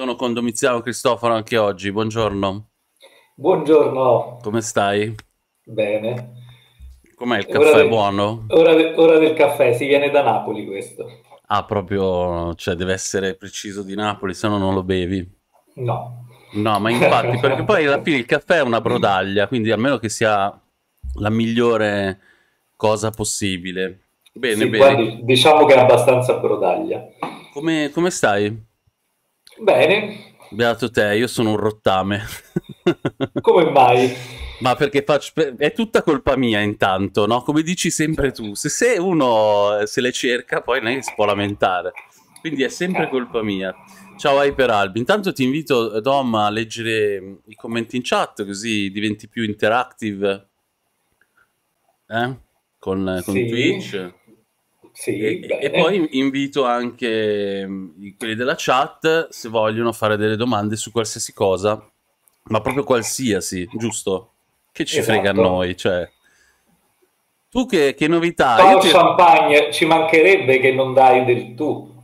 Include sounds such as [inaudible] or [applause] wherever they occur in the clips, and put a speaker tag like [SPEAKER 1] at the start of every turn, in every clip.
[SPEAKER 1] Sono con Domiziano Cristoforo anche oggi, buongiorno.
[SPEAKER 2] Buongiorno.
[SPEAKER 1] Come stai?
[SPEAKER 2] Bene.
[SPEAKER 1] Com'è il caffè?
[SPEAKER 2] Ora,
[SPEAKER 1] Buono?
[SPEAKER 2] ora, ora del caffè, si viene da Napoli questo.
[SPEAKER 1] Ah, proprio, cioè deve essere preciso di Napoli, se no non lo bevi.
[SPEAKER 2] No.
[SPEAKER 1] No, ma infatti, perché poi alla fine il caffè è una brodaglia, quindi almeno che sia la migliore cosa possibile. Bene,
[SPEAKER 2] Sì,
[SPEAKER 1] bene.
[SPEAKER 2] guardi, diciamo che è abbastanza brodaglia.
[SPEAKER 1] Come, come stai?
[SPEAKER 2] Bene,
[SPEAKER 1] Beato te, io sono un rottame. [laughs]
[SPEAKER 2] come mai?
[SPEAKER 1] Ma perché faccio... È tutta colpa mia intanto, no? Come dici sempre tu. Se, se uno se le cerca, poi che si può lamentare. Quindi è sempre colpa mia. Ciao Hyperalbi. Intanto ti invito, Dom, a leggere i commenti in chat, così diventi più interactive. Eh? Con, con
[SPEAKER 2] Sì.
[SPEAKER 1] Twitch.
[SPEAKER 2] Sì,
[SPEAKER 1] E, e poi invito anche mm, quelli della chat se vogliono fare delle domande su qualsiasi cosa, ma proprio qualsiasi, giusto? Che ci
[SPEAKER 2] Esatto.
[SPEAKER 1] frega a noi, cioè. Tu che, che novità?
[SPEAKER 2] Ciao
[SPEAKER 1] ti-
[SPEAKER 2] Champagne, ci mancherebbe che non dai del tu,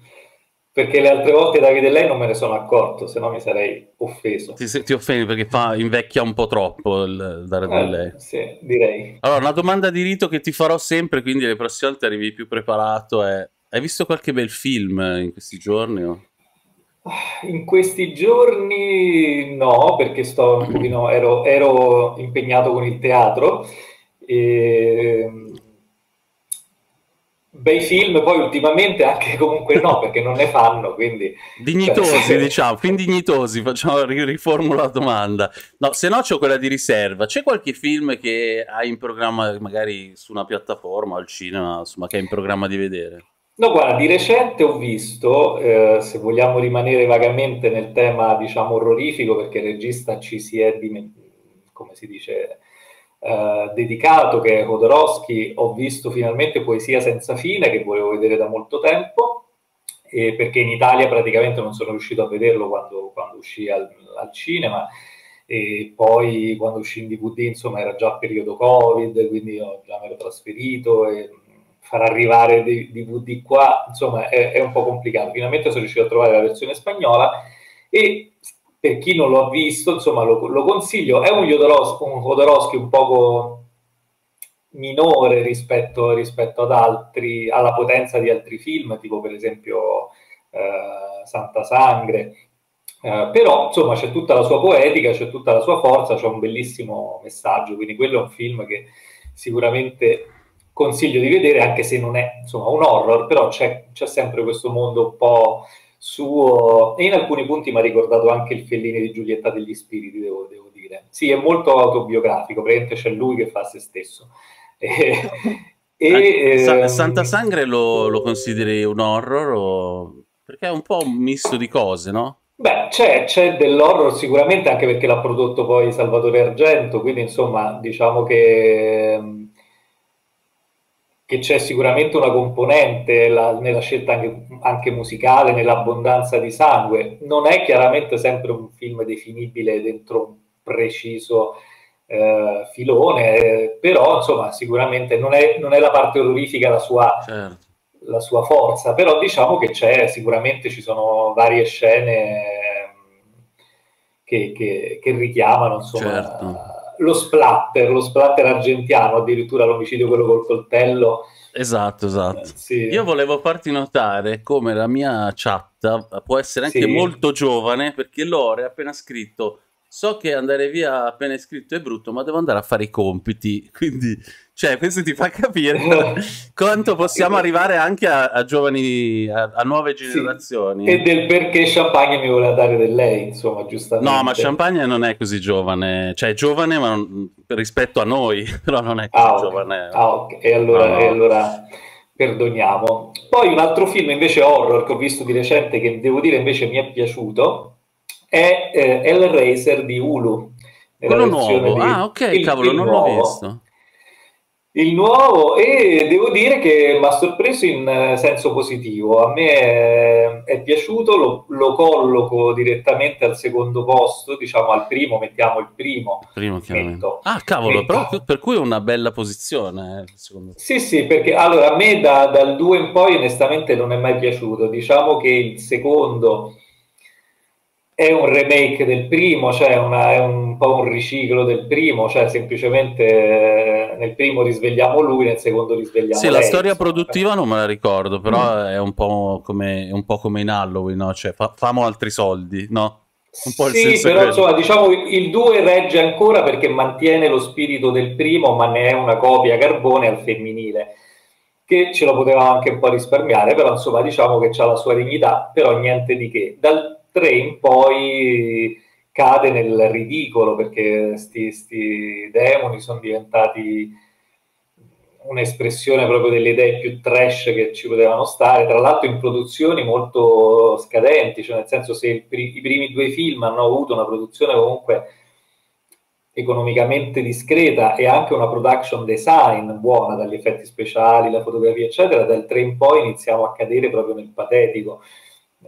[SPEAKER 2] perché le altre volte Davide e lei non me ne sono accorto, se no mi sarei offeso.
[SPEAKER 1] ti, ti offendi perché fa, invecchia un po' troppo il dare del lei.
[SPEAKER 2] Eh, sì, direi.
[SPEAKER 1] Allora, una domanda di rito che ti farò sempre, quindi le prossime volte arrivi più preparato è... Hai visto qualche bel film in questi giorni? o?
[SPEAKER 2] In questi giorni no, perché sto un pochino, ero, ero impegnato con il teatro. E... Bei film, poi ultimamente anche [laughs] comunque no, perché non ne fanno, quindi...
[SPEAKER 1] Dignitosi,
[SPEAKER 2] Cioè,
[SPEAKER 1] diciamo, film dignitosi, facciamo, ri- riformulo la domanda. No, se no c'ho quella di riserva. C'è qualche film che hai in programma, magari su una piattaforma al cinema, insomma, che hai in programma di vedere?
[SPEAKER 2] No, guarda, di recente ho visto, eh, se vogliamo rimanere vagamente nel tema, diciamo, orrorifico, perché il regista ci si è, dime- come si dice, eh, dedicato, che è Jodorowsky, ho visto finalmente Poesia senza fine, che volevo vedere da molto tempo, perché in Italia praticamente non sono riuscito a vederlo quando, quando uscì al, al cinema, e poi quando uscì in DVD, insomma, era già periodo Covid, quindi io già mi ero trasferito e far arrivare dei DVD qua, insomma, è, è un po' complicato. Finalmente sono riuscito a trovare la versione spagnola e per chi non lo ha visto, insomma, lo, lo consiglio. È un Jodorowsky, un un poco minore rispetto, rispetto ad altri, alla potenza di altri film, tipo per esempio eh, Santa Sangre. Eh, però insomma c'è tutta la sua poetica, c'è tutta la sua forza, c'è un bellissimo messaggio, quindi quello è un film che sicuramente consiglio di vedere, anche se non è insomma un horror, però c'è sempre questo mondo un po' suo, e in alcuni punti mi ha ricordato anche il Fellini di Giulietta degli Spiriti, devo, devo dire. Sì, è molto autobiografico, praticamente c'è lui che fa se stesso. [laughs] E, e,
[SPEAKER 1] Anche- Sa-
[SPEAKER 2] ehm,
[SPEAKER 1] Santa Sangre lo, lo consideri un horror? o- Perché è un po' un misto di cose, no?
[SPEAKER 2] Beh, c'è, c'è dell'horror sicuramente anche perché l'ha prodotto poi Salvatore Argento, quindi insomma diciamo che, che c'è sicuramente una componente la- nella scelta anche, anche musicale, nell'abbondanza di sangue. Non è chiaramente sempre un film definibile dentro un preciso eh, filone, eh, però insomma sicuramente non è, non è la parte orrorifica la sua,
[SPEAKER 1] Certo.
[SPEAKER 2] la sua forza, però diciamo che c'è, sicuramente ci sono varie scene ehm, che, che- che richiamano insomma
[SPEAKER 1] Certo.
[SPEAKER 2] Lo splatter, lo splatter argentiano, addirittura l'omicidio quello col coltello.
[SPEAKER 1] Esatto,
[SPEAKER 2] eh,
[SPEAKER 1] esatto.
[SPEAKER 2] sì.
[SPEAKER 1] Io volevo farti notare come la mia chat può essere anche
[SPEAKER 2] Sì.
[SPEAKER 1] molto giovane perché Lore ha appena scritto so che andare via appena iscritto è brutto ma devo andare a fare i compiti [laughs] quindi cioè questo ti fa capire quanto possiamo arrivare anche a, a giovani a, a nuove
[SPEAKER 2] Sì.
[SPEAKER 1] generazioni
[SPEAKER 2] E del perché Champagne mi voleva dare del lei, insomma, giustamente.
[SPEAKER 1] no ma Champagne non è così giovane cioè è giovane ma non- rispetto a noi [laughs] però non è così
[SPEAKER 2] Ah, ok.
[SPEAKER 1] giovane
[SPEAKER 2] Ah, ok. E allora,
[SPEAKER 1] no.
[SPEAKER 2] e allora perdoniamo. Poi un altro film invece horror che ho visto di recente che devo dire invece mi è piaciuto è eh, Hellraiser di Hulu.
[SPEAKER 1] quello nuovo
[SPEAKER 2] di-
[SPEAKER 1] ah ok
[SPEAKER 2] il-
[SPEAKER 1] cavolo
[SPEAKER 2] il
[SPEAKER 1] non l'ho
[SPEAKER 2] nuovo.
[SPEAKER 1] visto
[SPEAKER 2] Il nuovo e devo dire che mi ha sorpreso in eh, senso positivo. A me è, è piaciuto, lo, lo colloco direttamente al secondo posto, diciamo al primo, mettiamo il primo.
[SPEAKER 1] Primo chiaramente.
[SPEAKER 2] Metto-
[SPEAKER 1] Ah, cavolo,
[SPEAKER 2] metto-
[SPEAKER 1] però per cui è una bella posizione, eh.
[SPEAKER 2] Sì, sì, perché allora a me da- dal 2 in poi onestamente non è mai piaciuto. Diciamo che il secondo è un remake del primo, cioè una, è un po' un riciclo del primo, cioè semplicemente eh, nel primo risvegliamo lui, nel secondo risvegliamo
[SPEAKER 1] Sì,
[SPEAKER 2] lei,
[SPEAKER 1] la storia
[SPEAKER 2] insomma.
[SPEAKER 1] produttiva non me la ricordo, però mm. è, un po come, un po' come in Halloween, no? Cioè, fa, famo altri soldi, no?
[SPEAKER 2] Un po' il sì, però insomma, diciamo il 2 regge ancora perché mantiene lo spirito del primo, ma ne è una copia carbone al femminile che ce lo potevamo anche un po' risparmiare, però insomma diciamo che ha la sua dignità, però niente di che. Dal 3 in poi cade nel ridicolo perché questi demoni sono diventati un'espressione proprio delle idee più trash che ci potevano stare, tra l'altro in produzioni molto scadenti, cioè nel senso se i primi due film hanno avuto una produzione comunque economicamente discreta e anche una production design buona dagli effetti speciali, la fotografia eccetera, dal 3 in poi iniziamo a cadere proprio nel patetico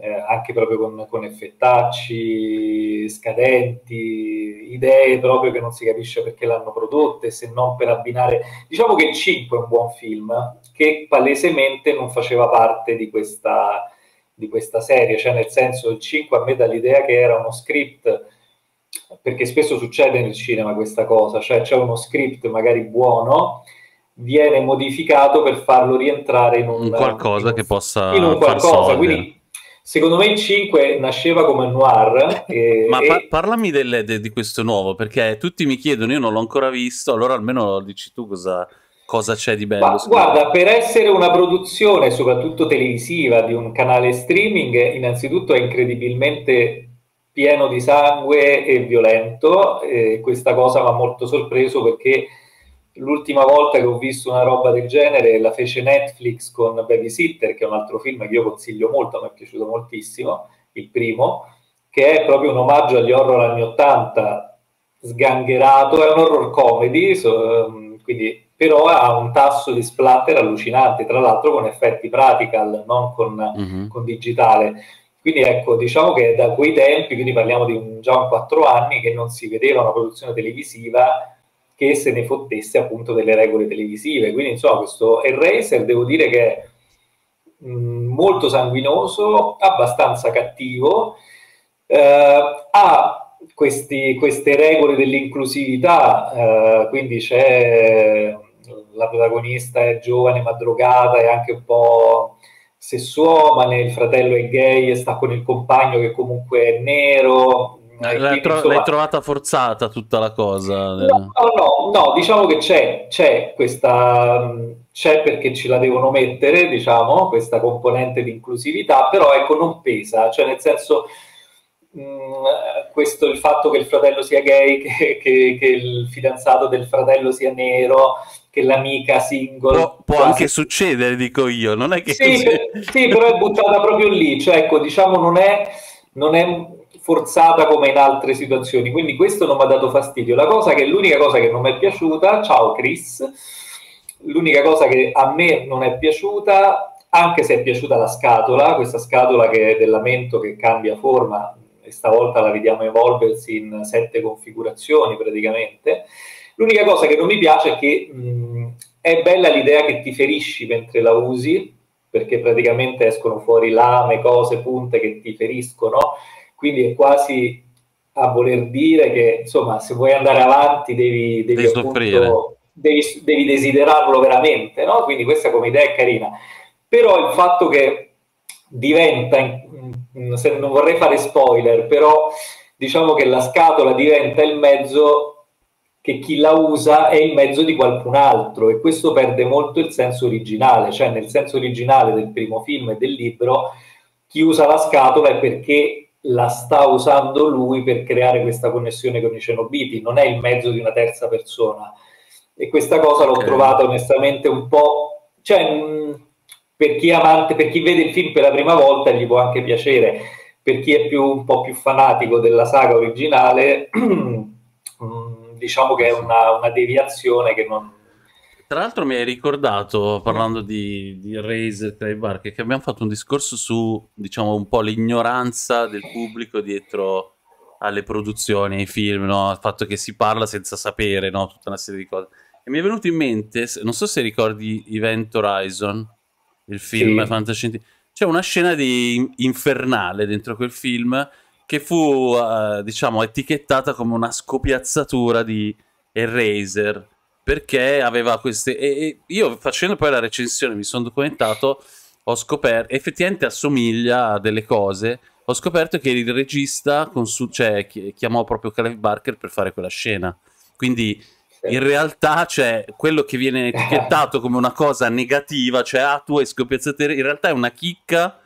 [SPEAKER 2] eh, anche proprio con, con, effettacci scadenti, idee proprio che non si capisce perché l'hanno prodotte, se non per abbinare. Diciamo che il 5 è un buon film che palesemente non faceva parte di questa, di questa serie, cioè nel senso il 5 a me dà l'idea che era uno script perché spesso succede nel cinema questa cosa, cioè c'è uno script magari buono, viene modificato per farlo rientrare in un,
[SPEAKER 1] in qualcosa che possa
[SPEAKER 2] in un qualcosa, quindi Secondo me il 5 nasceva come noir.
[SPEAKER 1] E, Ma pa- parlami del, de, di questo nuovo, perché tutti mi chiedono, io non l'ho ancora visto, allora almeno dici tu cosa, cosa c'è di bello.
[SPEAKER 2] Ma, guarda, per essere una produzione, soprattutto televisiva, di un canale streaming, innanzitutto è incredibilmente pieno di sangue e violento. E questa cosa mi ha molto sorpreso perché L'ultima volta che ho visto una roba del genere la fece Netflix con Babysitter, che è un altro film che io consiglio molto, mi è piaciuto moltissimo, il primo, che è proprio un omaggio agli horror anni 80, sgangherato, è un horror comedy, so, ehm, quindi, però ha un tasso di splatter allucinante, tra l'altro con effetti practical, non con, mm-hmm. con digitale. Quindi ecco, diciamo che da quei tempi, quindi parliamo di un, già un 4 anni, che non si vedeva una produzione televisiva che se ne fottesse appunto delle regole televisive. Quindi insomma questo Eraser devo dire che è mm, molto sanguinoso, abbastanza cattivo, eh, ha questi, queste regole dell'inclusività, eh, quindi c'è la protagonista è giovane ma drogata e anche un po' sessuomane, il fratello è gay e sta con il compagno che comunque è nero,
[SPEAKER 1] l'hai, tro- l'hai, trovata forzata tutta la cosa?
[SPEAKER 2] No, no, no, diciamo che c'è, c'è questa, c'è perché ce la devono mettere, diciamo, questa componente di inclusività, però ecco, non pesa, cioè nel senso, mh, questo, il fatto che il fratello sia gay, che, che, che, il fidanzato del fratello sia nero, che l'amica single...
[SPEAKER 1] Può, può anche succedere, dico io, non è che...
[SPEAKER 2] Sì, sì, però è buttata proprio lì, cioè ecco, diciamo, non è... Non è forzata come in altre situazioni. Quindi questo non mi ha dato fastidio. La cosa che l'unica cosa che non mi è piaciuta, ciao Chris, l'unica cosa che a me non è piaciuta, anche se è piaciuta la scatola, questa scatola che è del lamento che cambia forma e stavolta la vediamo evolversi in sette configurazioni praticamente. L'unica cosa che non mi piace è che mh, è bella l'idea che ti ferisci mentre la usi, perché praticamente escono fuori lame, cose, punte che ti feriscono quindi è quasi a voler dire che insomma se vuoi andare avanti devi, devi, devi, appunto, devi, devi desiderarlo veramente, no? quindi questa come idea è carina. Però il fatto che diventa, se non vorrei fare spoiler, però diciamo che la scatola diventa il mezzo che chi la usa è il mezzo di qualcun altro e questo perde molto il senso originale, cioè nel senso originale del primo film e del libro chi usa la scatola è perché la sta usando lui per creare questa connessione con i cenobiti, non è il mezzo di una terza persona. E questa cosa l'ho okay. trovata onestamente un po'... Cioè, mh, per chi amante, per chi vede il film per la prima volta gli può anche piacere, per chi è più, un po' più fanatico della saga originale, [clears throat] diciamo che è una, una deviazione che non,
[SPEAKER 1] tra l'altro mi hai ricordato, parlando di, di Razer tra i bar, che abbiamo fatto un discorso su, diciamo, un po' l'ignoranza del pubblico dietro alle produzioni, ai film, no? il fatto che si parla senza sapere, no? tutta una serie di cose. E mi è venuto in mente, non so se ricordi Event Horizon, il film sì. fantascientifico, c'è una scena di infernale dentro quel film che fu, uh, diciamo, etichettata come una scopiazzatura di Eraser, perché aveva queste... E, e io facendo poi la recensione, mi sono documentato, ho scoperto, effettivamente assomiglia a delle cose, ho scoperto che il regista consu- cioè, chiamò proprio Clive Barker per fare quella scena. Quindi in realtà cioè, quello che viene etichettato come una cosa negativa, cioè ah tu hai scopiazzato, in realtà è una chicca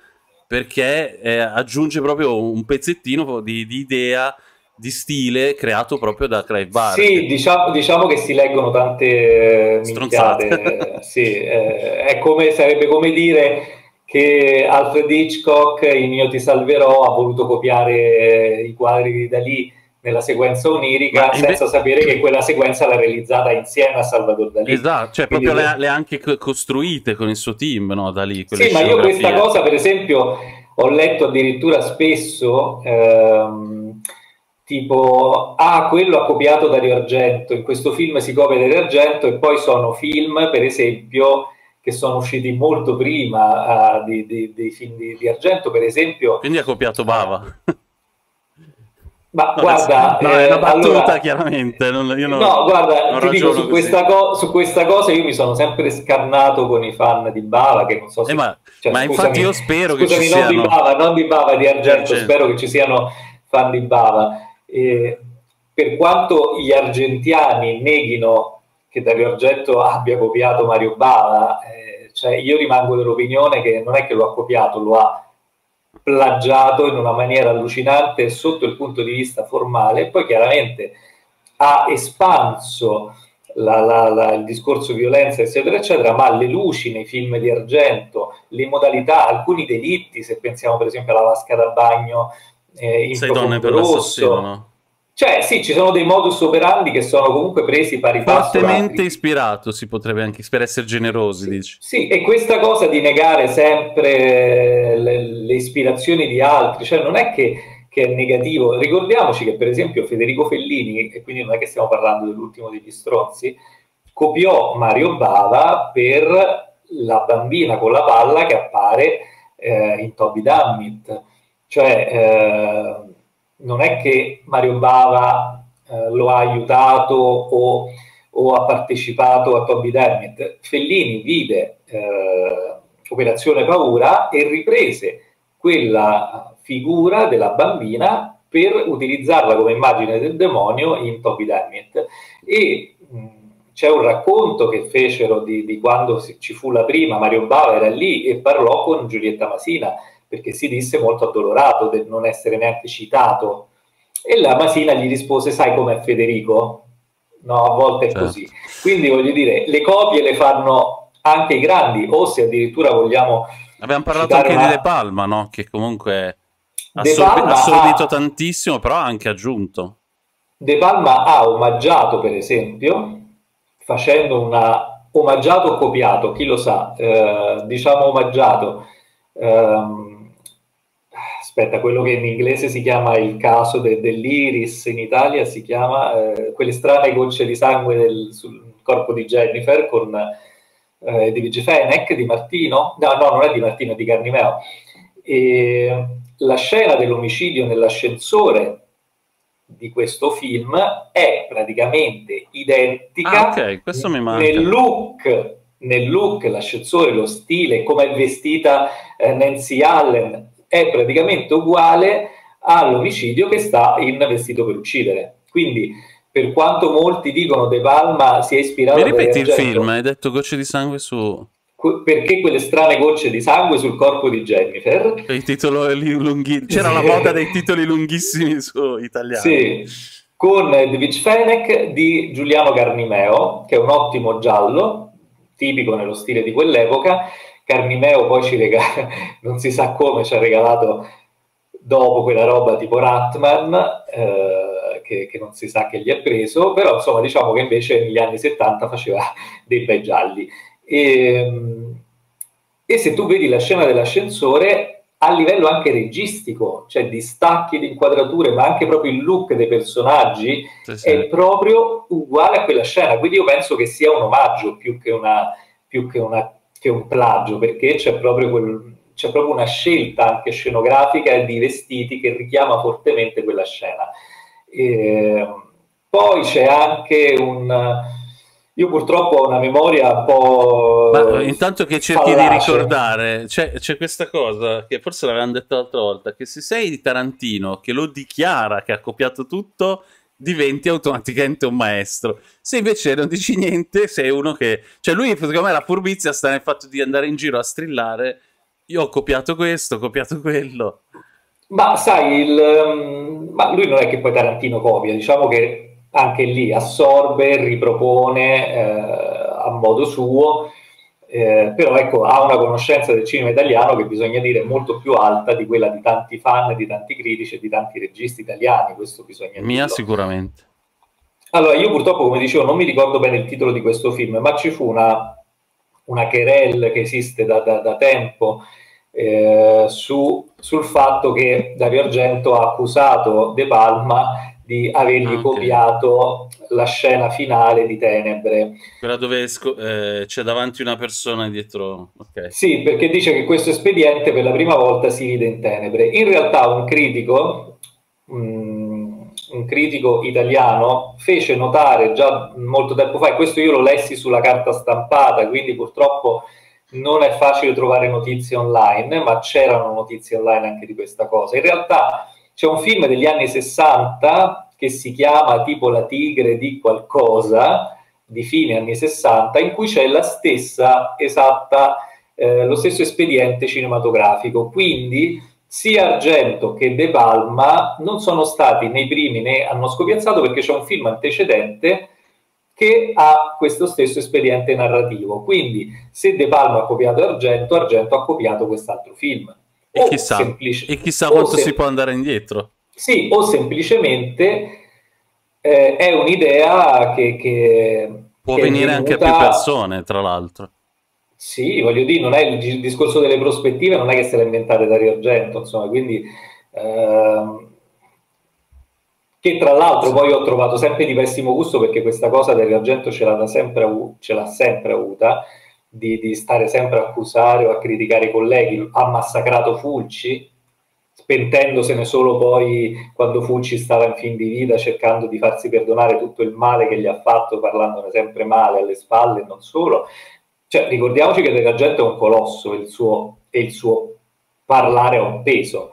[SPEAKER 1] perché eh, aggiunge proprio un pezzettino di, di, idea, di stile creato proprio da Clive Barker.
[SPEAKER 2] Sì, diciamo, diciamo che si leggono tante eh, stronzate. [laughs] sì, eh, è come, sarebbe come dire che Alfred Hitchcock in Io ti salverò ha voluto copiare i quadri di Dalì nella sequenza onirica Ma senza sapere che quella sequenza l'ha realizzata insieme a Salvador Dalì.
[SPEAKER 1] Esatto, cioè Quindi proprio le, le, ha anche costruite con il suo team, no, Dalì.
[SPEAKER 2] Sì, ma io questa cosa, per esempio, ho letto addirittura spesso, ehm, tipo, ah, quello ha copiato Dario Argento, in questo film si copia Dario Argento e poi sono film, per esempio, che sono usciti molto prima uh, di, di, dei film di, di, Argento, per esempio.
[SPEAKER 1] Quindi ha copiato Bava.
[SPEAKER 2] Ma [laughs] no, guarda,
[SPEAKER 1] no, è una eh, battuta allora, chiaramente. Non, io non,
[SPEAKER 2] no, guarda, ti dico su questa, co- su questa, cosa io mi sono sempre scarnato con i fan di Bava, che non so se...
[SPEAKER 1] Eh, ma, cioè, ma scusami, infatti io spero
[SPEAKER 2] scusami,
[SPEAKER 1] che ci
[SPEAKER 2] non
[SPEAKER 1] siano...
[SPEAKER 2] di Bava, non di Bava, di Argento, Argento. spero che ci siano fan di Bava. E per quanto gli argentiani neghino che Dario Argento abbia copiato Mario Bava, eh, cioè io rimango dell'opinione che non è che lo ha copiato, lo ha plagiato in una maniera allucinante sotto il punto di vista formale, poi chiaramente ha espanso la, la, la, il discorso violenza, eccetera, eccetera, ma le luci nei film di Argento, le modalità, alcuni delitti, se pensiamo per esempio alla vasca da bagno eh, in
[SPEAKER 1] Sei donne per rosso, no?
[SPEAKER 2] Cioè, sì, ci sono dei modus operandi che sono comunque presi pari
[SPEAKER 1] passo. Fortemente ispirato, si potrebbe anche, per essere generosi,
[SPEAKER 2] sì,
[SPEAKER 1] dici.
[SPEAKER 2] Sì, e questa cosa di negare sempre le, le ispirazioni di altri, cioè non è che, che, è negativo. Ricordiamoci che, per esempio, Federico Fellini, e quindi non è che stiamo parlando dell'ultimo degli stronzi, copiò Mario Bava per la bambina con la palla che appare eh, in Toby Dammit. Cioè... Eh, non è che Mario Bava eh, lo ha aiutato o, o, ha partecipato a Toby Dermit. Fellini vide eh, Operazione Paura e riprese quella figura della bambina per utilizzarla come immagine del demonio in Toby Dermit. E mh, c'è un racconto che fecero di, di quando ci fu la prima, Mario Bava era lì e parlò con Giulietta Masina perché si disse molto addolorato del non essere neanche citato. E la Masina gli rispose, sai com'è Federico? No, a volte è certo. così. Quindi voglio dire, le copie le fanno anche i grandi, o se addirittura vogliamo...
[SPEAKER 1] Abbiamo parlato anche una... di De Palma, no? Che comunque ha assorbito ha... tantissimo, però ha anche aggiunto.
[SPEAKER 2] De Palma ha omaggiato, per esempio, facendo una omaggiato o copiato, chi lo sa, eh, diciamo omaggiato, ehm, aspetta, quello che in inglese si chiama il caso de, dell'iris, in Italia si chiama eh, quelle strane gocce di sangue del, sul corpo di Jennifer con eh, di Vigi Fenech, di Martino, no, no, non è di Martino, è di Carnimeo. E la scena dell'omicidio nell'ascensore di questo film è praticamente identica
[SPEAKER 1] ah, okay.
[SPEAKER 2] nel look nel look, l'ascensore, lo stile, come è vestita eh, Nancy Allen, è praticamente uguale all'omicidio che sta in Vestito per uccidere. Quindi, per quanto molti dicono De Palma si è ispirato...
[SPEAKER 1] Mi ripeti il film? Hai detto gocce di sangue su...
[SPEAKER 2] Perché quelle strane gocce di sangue sul corpo di Jennifer?
[SPEAKER 1] Il titolo lunghi... C'era sì. la moda dei titoli lunghissimi su italiano.
[SPEAKER 2] Sì, con David Fenech di Giuliano Carnimeo, che è un ottimo giallo, tipico nello stile di quell'epoca, Carmimeo poi ci regala, [laughs] non si sa come, ci ha regalato dopo quella roba tipo Ratman, eh, che, che, non si sa che gli ha preso, però insomma diciamo che invece negli anni 70 faceva [laughs] dei bei gialli. E, ehm, e se tu vedi la scena dell'ascensore, a livello anche registico, cioè di stacchi di inquadrature, ma anche proprio il look dei personaggi, sì, sì. è proprio uguale a quella scena. Quindi io penso che sia un omaggio più che una, più che una che un plagio, perché c'è proprio quel, c'è proprio una scelta anche scenografica e di vestiti che richiama fortemente quella scena. E, poi c'è anche un... Io purtroppo ho una memoria un po'...
[SPEAKER 1] Ma intanto che cerchi fallace. di ricordare, c'è, c'è, questa cosa che forse l'avevamo detto l'altra volta, che se sei di Tarantino che lo dichiara che ha copiato tutto, diventi automaticamente un maestro. Se invece non dici niente, sei uno che... Cioè lui, secondo me, la furbizia sta nel fatto di andare in giro a strillare io ho copiato questo, ho copiato quello.
[SPEAKER 2] Ma sai, il, um, ma lui non è che poi Tarantino copia, diciamo che anche lì assorbe, ripropone eh, a modo suo, eh, però ecco, ha una conoscenza del cinema italiano che bisogna dire molto più alta di quella di tanti fan, di tanti critici e di tanti registi italiani, questo bisogna dire.
[SPEAKER 1] Mia sicuramente.
[SPEAKER 2] Allora, io purtroppo, come dicevo, non mi ricordo bene il titolo di questo film, ma ci fu una, una querel che esiste da, da, da tempo eh, su, sul fatto che Dario Argento ha accusato De Palma di avergli ah, okay. copiato la scena finale di Tenebre.
[SPEAKER 1] Quella dove sco- eh, c'è davanti una persona dietro. Okay.
[SPEAKER 2] Sì, perché dice che questo espediente per la prima volta si vide in Tenebre. In realtà un critico, mm, un critico italiano, fece notare già molto tempo fa, e questo io lo lessi sulla carta stampata, quindi purtroppo non è facile trovare notizie online, ma c'erano notizie online anche di questa cosa. In realtà c'è un film degli anni 60 che si chiama tipo La tigre di qualcosa, di fine anni 60, in cui c'è la stessa esatta, eh, lo stesso espediente cinematografico. Quindi sia Argento che De Palma non sono stati nei primi né hanno scopiazzato perché c'è un film antecedente che ha questo stesso espediente narrativo. Quindi se De Palma ha copiato Argento, Argento ha copiato quest'altro film.
[SPEAKER 1] E chissà, semplici- e chissà quanto si può andare indietro.
[SPEAKER 2] Sì, o semplicemente eh, è un'idea che... che
[SPEAKER 1] può che venire anche a più persone, tra l'altro.
[SPEAKER 2] Sì, voglio dire, non è il discorso delle prospettive, non è che se l'ha inventate Dario Argento, insomma, quindi... Ehm, che tra l'altro poi ho trovato sempre di pessimo gusto perché questa cosa dell'argento ce l'ha sempre, ce l'ha sempre avuta, di, di, stare sempre a accusare o a criticare i colleghi, ha massacrato Fulci, spentendosene solo poi quando Fulci stava in fin di vita cercando di farsi perdonare tutto il male che gli ha fatto, parlandone sempre male alle spalle e non solo. Cioè, ricordiamoci che dell'argento è un colosso il suo, e il suo parlare ha un peso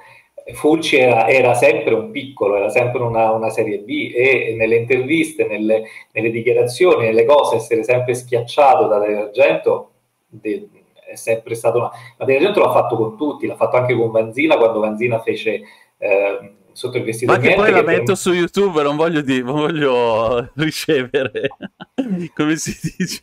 [SPEAKER 2] Fulci era, era, sempre un piccolo, era sempre una, una serie B e nelle interviste, nelle, nelle, dichiarazioni, nelle cose, essere sempre schiacciato da Argento è sempre stato una... Ma Argento l'ha fatto con tutti, l'ha fatto anche con Vanzina quando Vanzina fece... Eh, sotto il vestito
[SPEAKER 1] ma che poi la metto su youtube non voglio, di... non voglio [laughs] ricevere [laughs] come si dice.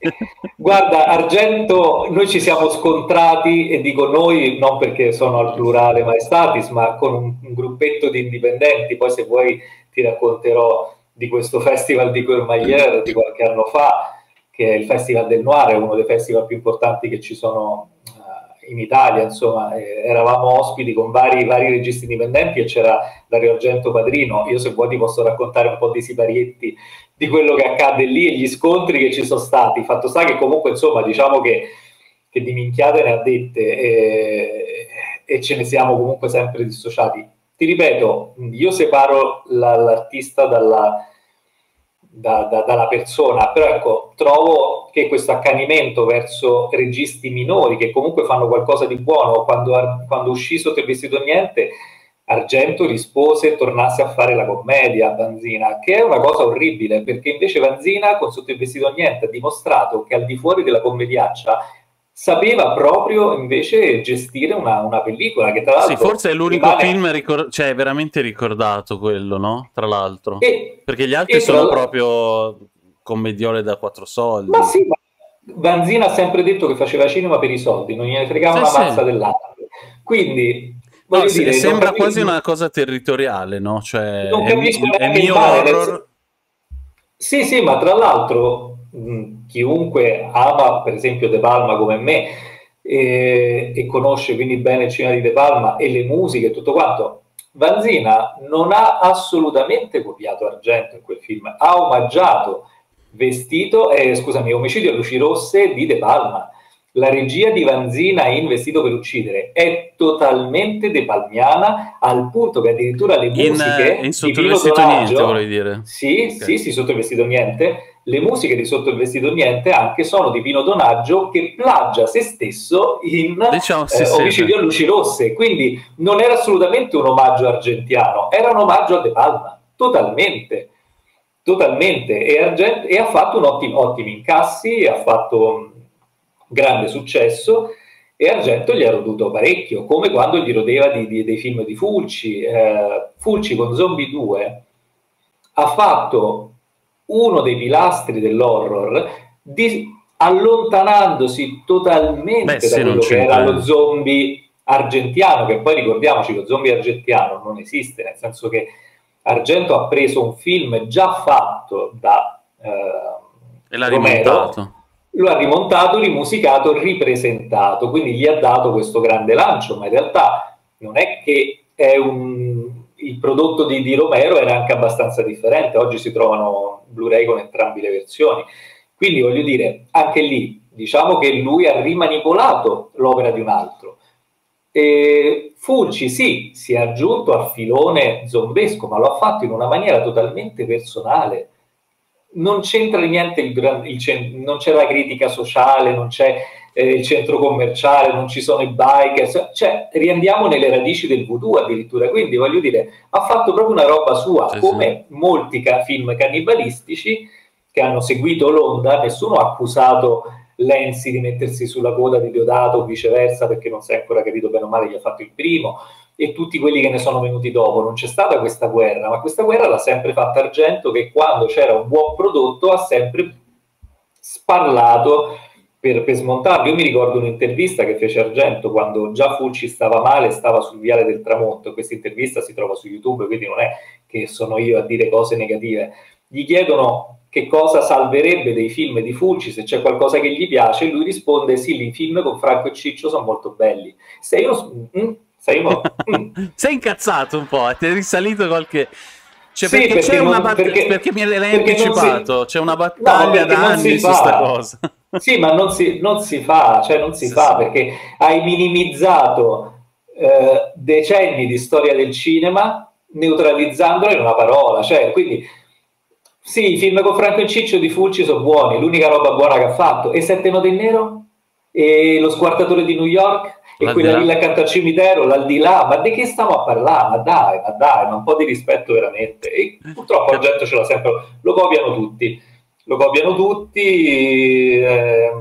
[SPEAKER 2] Guarda Argento noi ci siamo scontrati e dico noi non perché sono al plurale maestatis ma con un, un gruppetto di indipendenti. Poi se vuoi ti racconterò di questo [laughs] festival di Courmayeur di qualche anno fa che è il Festival del Noir, è uno dei festival più importanti che ci sono in Italia, insomma, eh, eravamo ospiti con vari, vari, registi indipendenti e c'era Dario Argento Padrino. Io se vuoi ti posso raccontare un po' di siparietti di quello che accade lì e gli scontri che ci sono stati. Fatto sta che comunque, insomma, diciamo che, che di minchiate ne ha dette e, e, ce ne siamo comunque sempre dissociati. Ti ripeto, io separo la, l'artista dalla da, da, dalla persona, però ecco, trovo che questo accanimento verso registi minori che comunque fanno qualcosa di buono, quando, quando uscì sotto il vestito niente, Argento rispose tornasse a fare la commedia a Vanzina, che è una cosa orribile, perché invece Vanzina con sotto il vestito niente ha dimostrato che al di fuori della commediaccia sapeva proprio invece gestire una, una, pellicola che tra l'altro...
[SPEAKER 1] Sì, forse è l'unico rimane... film ricor- cioè, veramente ricordato quello, no? Tra l'altro. E, Perché gli altri sono tra... proprio commediole da quattro soldi.
[SPEAKER 2] Ma sì, ma Vanzina ha sempre detto che faceva cinema per i soldi, non gliene fregava sì, una mazza sì. dell'altro. Quindi...
[SPEAKER 1] No, dire, sembra quasi una cosa territoriale, no? Cioè, non è, è mio horror...
[SPEAKER 2] Sì, sì, ma tra l'altro chiunque ama per esempio De Palma come me e, e, conosce quindi bene il cinema di De Palma e le musiche e tutto quanto, Vanzina non ha assolutamente copiato Argento in quel film, ha omaggiato vestito, eh, scusami, omicidio a luci rosse di De Palma. la regia di Vanzina in Vestito per uccidere è totalmente depalmiana al punto che addirittura le musiche
[SPEAKER 1] in, in sotto il vestito Donaggio, niente vorrei dire
[SPEAKER 2] sì, okay. sì, sì, sotto il vestito niente le musiche di Sotto il vestito niente anche sono di Pino Donaggio che plagia se stesso in diciamo, eh, Omicidio a luci rosse quindi non era assolutamente un omaggio argentiano era un omaggio a De Palma totalmente totalmente e, Argent- e ha fatto un ottimo, ottimi incassi ha fatto grande successo e Argento gli ha roduto parecchio, come quando gli rodeva di, di, dei film di Fulci. Eh, Fulci con Zombie 2 ha fatto uno dei pilastri dell'horror di, allontanandosi totalmente Beh, da quello che era lo zombie argentiano, che poi ricordiamoci lo zombie argentiano non esiste, nel senso che Argento ha preso un film già fatto da eh,
[SPEAKER 1] e l'ha Romero, rimontato.
[SPEAKER 2] lo ha rimontato, rimusicato, ripresentato, quindi gli ha dato questo grande lancio, ma in realtà non è che è un, il prodotto di, di, Romero era anche abbastanza differente, oggi si trovano Blu-ray con entrambe le versioni, quindi voglio dire, anche lì diciamo che lui ha rimanipolato l'opera di un altro. E Fulci sì, si è aggiunto al filone zombesco, ma lo ha fatto in una maniera totalmente personale. Non c'entra niente il, il, non c'è la critica sociale, non c'è eh, il centro commerciale, non ci sono i biker, cioè riandiamo nelle radici del voodoo addirittura, quindi voglio dire, ha fatto proprio una roba sua, sì, come sì. molti ca- film cannibalistici che hanno seguito l'onda, nessuno ha accusato Lenzi di mettersi sulla coda di Deodato o viceversa perché non si è ancora capito bene o male chi ha fatto il primo, e tutti quelli che ne sono venuti dopo. Non c'è stata questa guerra, ma questa guerra l'ha sempre fatta Argento che quando c'era un buon prodotto ha sempre sparlato per, per smontarlo. Io mi ricordo un'intervista che fece Argento quando già Fulci stava male, stava sul viale del tramonto. Questa intervista si trova su YouTube, quindi non è che sono io a dire cose negative. Gli chiedono che cosa salverebbe dei film di Fulci, se c'è qualcosa che gli piace, lui risponde: Sì, i film con Franco e Ciccio sono molto belli. Se io. Mm, sei, [laughs]
[SPEAKER 1] sei incazzato un po', ti è risalito qualche... Cioè, sì, perché, perché, non, battaglia, perché, perché mi l'hai anticipato, si... c'è una battaglia no, da anni su questa cosa.
[SPEAKER 2] Sì, ma non si, non si fa, cioè non si sì, fa sì. perché hai minimizzato eh, decenni di storia del cinema neutralizzandola in una parola. Cioè, quindi, sì, i film con Franco e Ciccio di Fulci sono buoni, l'unica roba buona che ha fatto. E Sette Note in Nero? E Lo Squartatore di New York? e quella villa accanto al cimitero, l'aldilà, ma di che stiamo a parlare? Ma dai, ma dai, ma un po' di rispetto veramente. E purtroppo la gente ce l'ha sempre, lo copiano tutti, lo copiano tutti eh,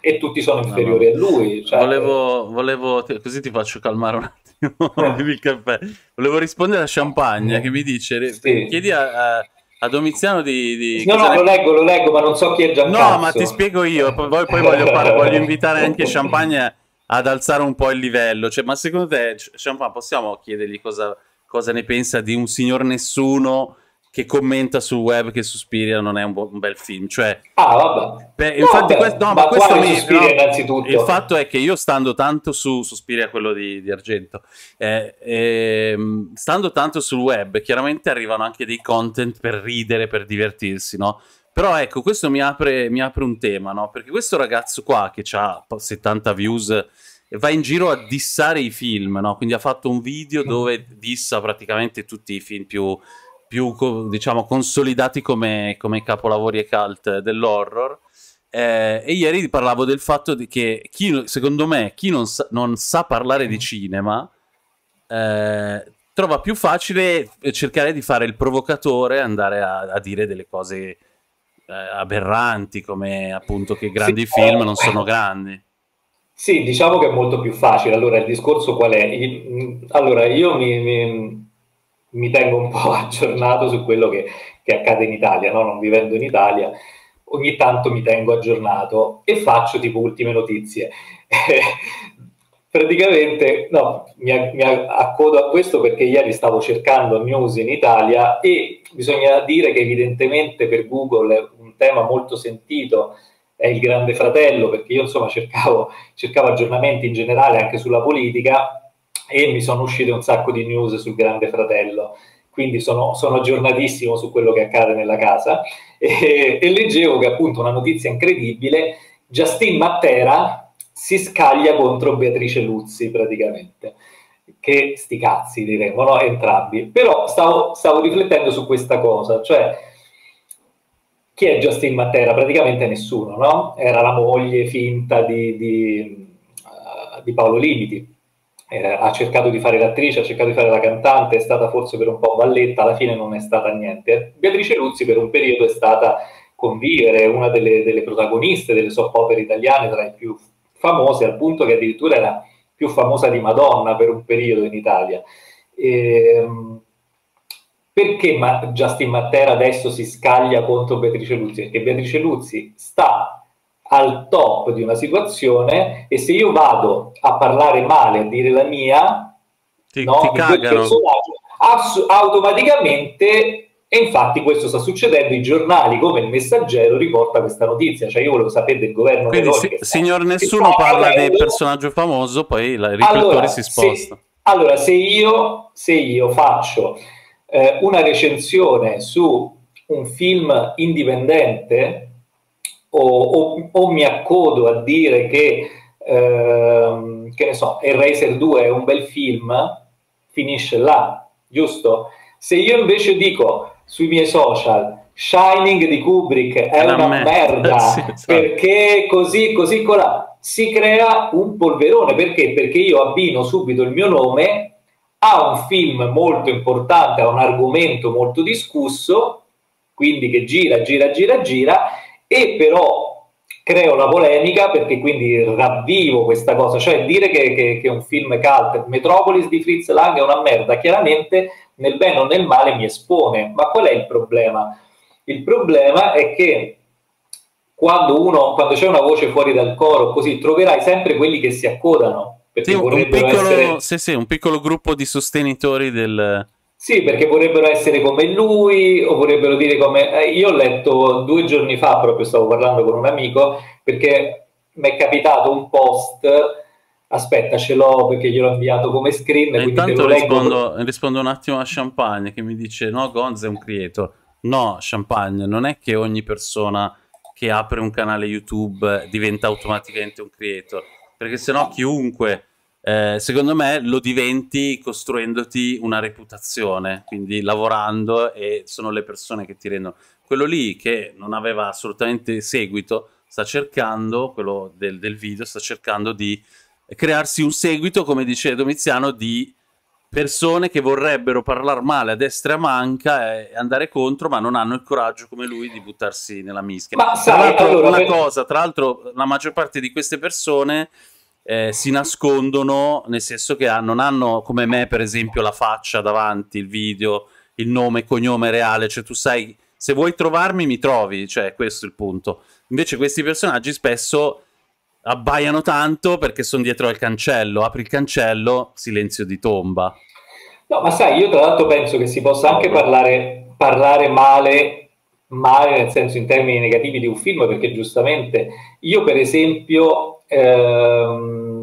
[SPEAKER 2] e tutti sono inferiori no, no. a lui.
[SPEAKER 1] Cioè... Volevo, volevo, così ti faccio calmare un attimo [laughs] il caffè. Volevo rispondere a Champagne che mi dice, sì. chiedi a, a a Domiziano di... di
[SPEAKER 2] no, no, ne... lo leggo, lo leggo, ma non so chi è Giancazzo.
[SPEAKER 1] No, ma ti spiego io, poi, poi voglio, fare, voglio invitare anche Champagne ad alzare un po' il livello. Cioè, ma secondo te, Champagne, possiamo chiedergli cosa, cosa, ne pensa di un signor nessuno che commenta sul web che Suspiria non è un, un bel film? Cioè,
[SPEAKER 2] ah, vabbè.
[SPEAKER 1] Beh, infatti, no, questo, no, ma, ma questo mi, Suspiria no, innanzitutto. Il fatto è che io stando tanto su Suspiria, quello di, di Argento, eh, eh, stando tanto sul web, chiaramente arrivano anche dei content per ridere, per divertirsi, no? Però ecco, questo mi apre, mi apre un tema, no? Perché questo ragazzo qua che ha 70 views va in giro a dissare i film, no? Quindi ha fatto un video dove dissa praticamente tutti i film più, più diciamo, consolidati come, come capolavori e cult dell'horror. Eh, e ieri parlavo del fatto che chi, secondo me chi non sa, non sa parlare di cinema eh, trova più facile cercare di fare il provocatore, andare a, a dire delle cose eh, aberranti come appunto che grandi sì, film non sono grandi.
[SPEAKER 2] Sì, diciamo che è molto più facile. Allora, il discorso qual è? Allora, io mi, mi, mi tengo un po' [laughs] aggiornato su quello che, che accade in Italia, no? non vivendo in Italia. Ogni tanto mi tengo aggiornato e faccio tipo ultime notizie. [laughs] praticamente no, mi, mi, accodo a questo perché ieri stavo cercando news in Italia e bisogna dire che evidentemente per Google un tema molto sentito è il Grande Fratello, perché io insomma cercavo, cercavo aggiornamenti in generale anche sulla politica e mi sono uscite un sacco di news sul Grande Fratello, quindi sono, sono aggiornatissimo su quello che accade nella casa e, e leggevo che appunto una notizia incredibile, Justin Mattera, si scaglia contro Beatrice Luzzi praticamente. Che sti cazzi diremmo, no? Entrambi. Però stavo, stavo riflettendo su questa cosa, cioè chi è Justin Matera? Praticamente nessuno, no? Era la moglie finta di, di, uh, di Paolo Limiti. Eh, ha cercato di fare l'attrice, ha cercato di fare la cantante, è stata forse per un po' valletta, alla fine non è stata niente. Beatrice Luzzi per un periodo è stata convivere, una delle, delle protagoniste delle soap opere italiane, tra le più famose, al punto che addirittura era più famosa di Madonna per un periodo in Italia. Ehm, perché Justin Matera adesso si scaglia contro Beatrice Luzzi? Perché Beatrice Luzzi sta al top di una situazione e se io vado a parlare male, a dire la mia,
[SPEAKER 1] ti, no, ti cagano.
[SPEAKER 2] Ass- automaticamente e infatti questo sta succedendo, i giornali come il Messaggero riporta questa notizia, cioè io volevo sapere del governo
[SPEAKER 1] Quindi si, signor nessuno parla del personaggio famoso, poi il riflettore allora, si sposta.
[SPEAKER 2] Se, allora, se io, se io faccio eh, una recensione su un film indipendente o, o, o mi accodo a dire che, eh, che ne so, Eraser 2 è un bel film, finisce là, giusto? Se io invece dico sui miei social Shining di Kubrick è una, una merda, [laughs] sì, esatto. perché così, così colà, si crea un polverone. Perché? Perché io abbino subito il mio nome a un film molto importante, a un argomento molto discusso, quindi che gira, gira, gira, gira, e però creo la polemica perché quindi ravvivo questa cosa, cioè dire che, che, che un film cult, Metropolis di Fritz Lang è una merda, chiaramente nel bene o nel male mi espone. Ma qual è il problema? Il problema è che quando, uno, quando c'è una voce fuori dal coro, così troverai sempre quelli che si accodano.
[SPEAKER 1] Sì, un, piccolo, essere... sì, sì, un piccolo gruppo di sostenitori del,
[SPEAKER 2] sì, perché vorrebbero essere come lui o vorrebbero dire come... Eh, io ho letto due giorni fa, proprio stavo parlando con un amico, perché mi è capitato un post aspetta ce l'ho perché gliel'ho inviato come screen
[SPEAKER 1] e intanto rispondo, rispondo, un attimo a Champagne che mi dice no Gonz è un creator. No Champagne non è che ogni persona che apre un canale YouTube diventa automaticamente un creator perché sennò chiunque eh, secondo me lo diventi costruendoti una reputazione quindi lavorando e sono le persone che ti rendono quello lì che non aveva assolutamente seguito sta cercando quello del, del video sta cercando di crearsi un seguito, come dice Domiziano, di persone che vorrebbero parlare male a destra e a manca e andare contro, ma non hanno il coraggio come lui di buttarsi nella mischia. Ma tra l'altro, allora, una cosa, tra l'altro, la maggior parte di queste persone eh, si nascondono, nel senso che ha, non hanno come me, per esempio, la faccia davanti, il video, il nome, cognome reale, cioè tu sai, se vuoi trovarmi mi trovi, cioè questo è il punto. Invece questi personaggi spesso abbaiano tanto perché sono dietro al cancello. Apri il cancello, silenzio di tomba.
[SPEAKER 2] No, ma sai, io tra l'altro penso che si possa anche parlare, parlare male, male nel senso in termini negativi di un film, perché giustamente io per esempio... Ehm,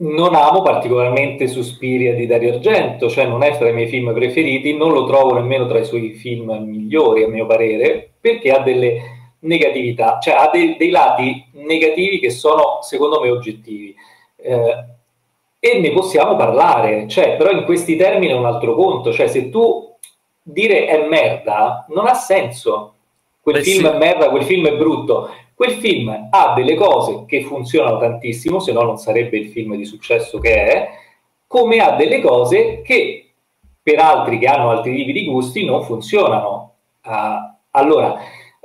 [SPEAKER 2] non amo particolarmente Suspiria di Dario Argento, cioè non è tra i miei film preferiti, non lo trovo nemmeno tra i suoi film migliori a mio parere, perché ha delle negatività, cioè ha dei, dei lati negativi che sono secondo me oggettivi. Eh, e ne possiamo parlare, cioè, però in questi termini è un altro conto, cioè se tu dire è merda non ha senso, quel Beh, film sì. è merda, quel film è brutto, quel film ha delle cose che funzionano tantissimo, se no non sarebbe il film di successo che è, come ha delle cose che per altri che hanno altri tipi di gusti non funzionano. Uh, allora,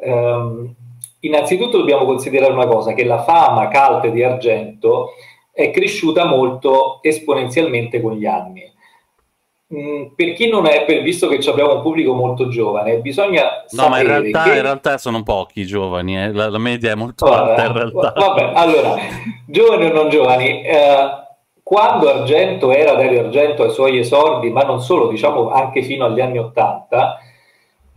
[SPEAKER 2] Um, innanzitutto dobbiamo considerare una cosa, che la fama cult di Argento è cresciuta molto esponenzialmente con gli anni. Mm, per chi non è, per, visto che abbiamo un pubblico molto giovane, bisogna
[SPEAKER 1] no, ma in realtà, che... in realtà sono pochi giovani, eh? la, la, media è molto vabbè, alta in realtà.
[SPEAKER 2] Vabbè, allora, giovani o non giovani, eh, quando Argento era Dario Argento ai suoi esordi, ma non solo, diciamo anche fino agli anni Ottanta,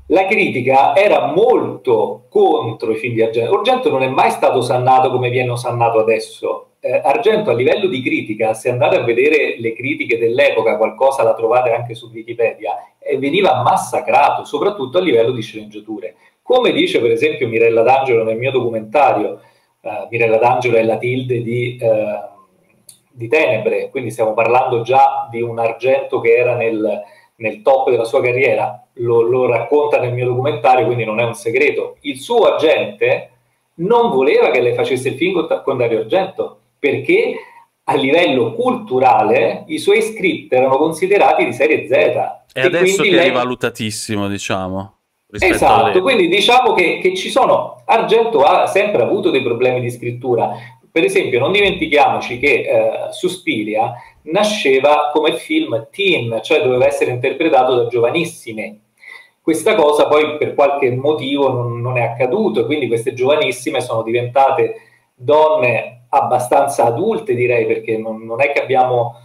[SPEAKER 2] la critica era molto contro i film di Argento. Argento non è mai stato sannato come viene osannato adesso. Eh, Argento a livello di critica, se andate a vedere le critiche dell'epoca, qualcosa la trovate anche su Wikipedia, eh, veniva massacrato, soprattutto a livello di sceneggiature. come dice per esempio Mirella D'Angelo nel mio documentario, uh, Mirella D'Angelo è la tilde di, uh, di, Tenebre, quindi stiamo parlando già di un argento che era nel, nel top della sua carriera, lo, lo racconta nel mio documentario, quindi non è un segreto. Il suo agente non voleva che lei facesse il film con, Dario Argento, perché a livello culturale i suoi script erano considerati di serie Z.
[SPEAKER 1] E, e adesso che lei... è valutatissimo, diciamo.
[SPEAKER 2] Esatto, quindi diciamo che, che, ci sono, Argento ha sempre avuto dei problemi di scrittura. Per esempio, non dimentichiamoci che eh, Suspiria nasceva come film teen, cioè doveva essere interpretato da giovanissime. Questa cosa poi per qualche motivo non, non è accaduto e quindi queste giovanissime sono diventate donne abbastanza adulte, direi, perché non, non è che abbiamo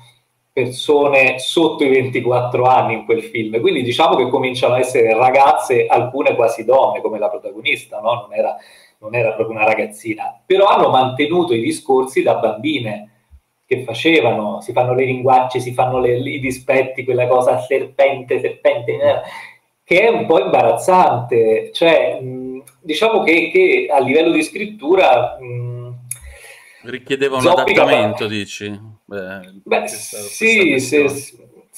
[SPEAKER 2] persone sotto i 24 anni in quel film, quindi diciamo che cominciano a essere ragazze, alcune quasi donne, come la protagonista, no? non, era, non era proprio una ragazzina, però hanno mantenuto i discorsi da bambine che facevano, si fanno le linguacce, si fanno le, i dispetti, quella cosa serpente, serpente, eh, che è un po' imbarazzante, cioè diciamo che, che, a livello di scrittura...
[SPEAKER 1] Richiedeva un adattamento, dici?
[SPEAKER 2] Beh, Beh sì, sì,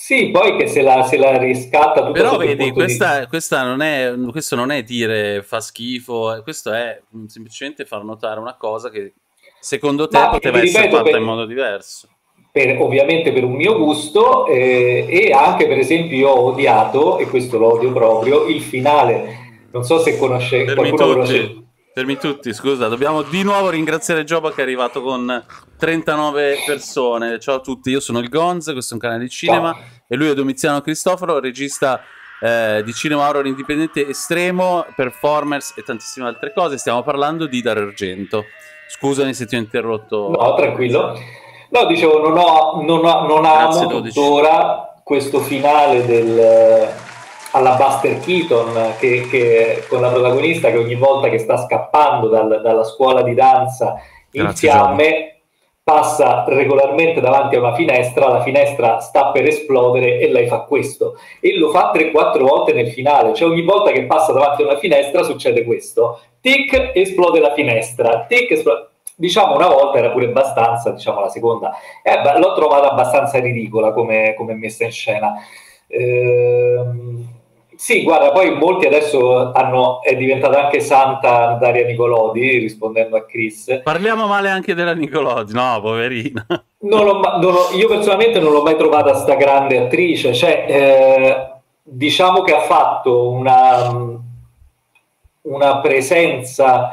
[SPEAKER 2] sì, poi che se la, se la riscatta
[SPEAKER 1] tutta Però vedi, questa, di... questa non è, questo non è dire fa schifo, eh, questo è semplicemente far notare una cosa che secondo te Ma, poteva essere fatta per, in modo diverso.
[SPEAKER 2] Per, ovviamente per un mio gusto eh, e anche per esempio io ho odiato, e questo lo odio proprio, il finale. Non so se conosce, qualcuno conosce
[SPEAKER 1] Fermi tutti, scusa, dobbiamo di nuovo ringraziare Gioba che è arrivato con 39 persone. Ciao a tutti, io sono il Gonz, questo è un canale di cinema Ciao. e lui è Domiziano Cristoforo, regista eh, di cinema horror indipendente estremo, performers e tantissime altre cose. Stiamo parlando di Dario Argento. Scusami se ti ho interrotto.
[SPEAKER 2] No, tranquillo. No, dicevo, non, ho, non, ho, non amo tuttora questo finale del alla Buster Keaton che, che, con la protagonista che ogni volta che sta scappando dal, dalla scuola di danza in Grazie, fiamme Gianni. passa regolarmente davanti a una finestra, la finestra sta per esplodere e lei fa questo. E lo fa 3-4 volte nel finale, cioè ogni volta che passa davanti a una finestra succede questo, tic esplode la finestra, tic esplode diciamo una volta era pure abbastanza, diciamo la seconda, eh, l'ho trovata abbastanza ridicola come, come messa in scena. Ehm, sì, guarda, poi molti adesso hanno, è diventata anche santa Daria Nicolodi, rispondendo a Chris.
[SPEAKER 1] Parliamo male anche della Nicolodi, no, poverina.
[SPEAKER 2] Non l'ho, non l'ho, io personalmente non l'ho mai trovata sta grande attrice, cioè, eh, diciamo che ha fatto una, una presenza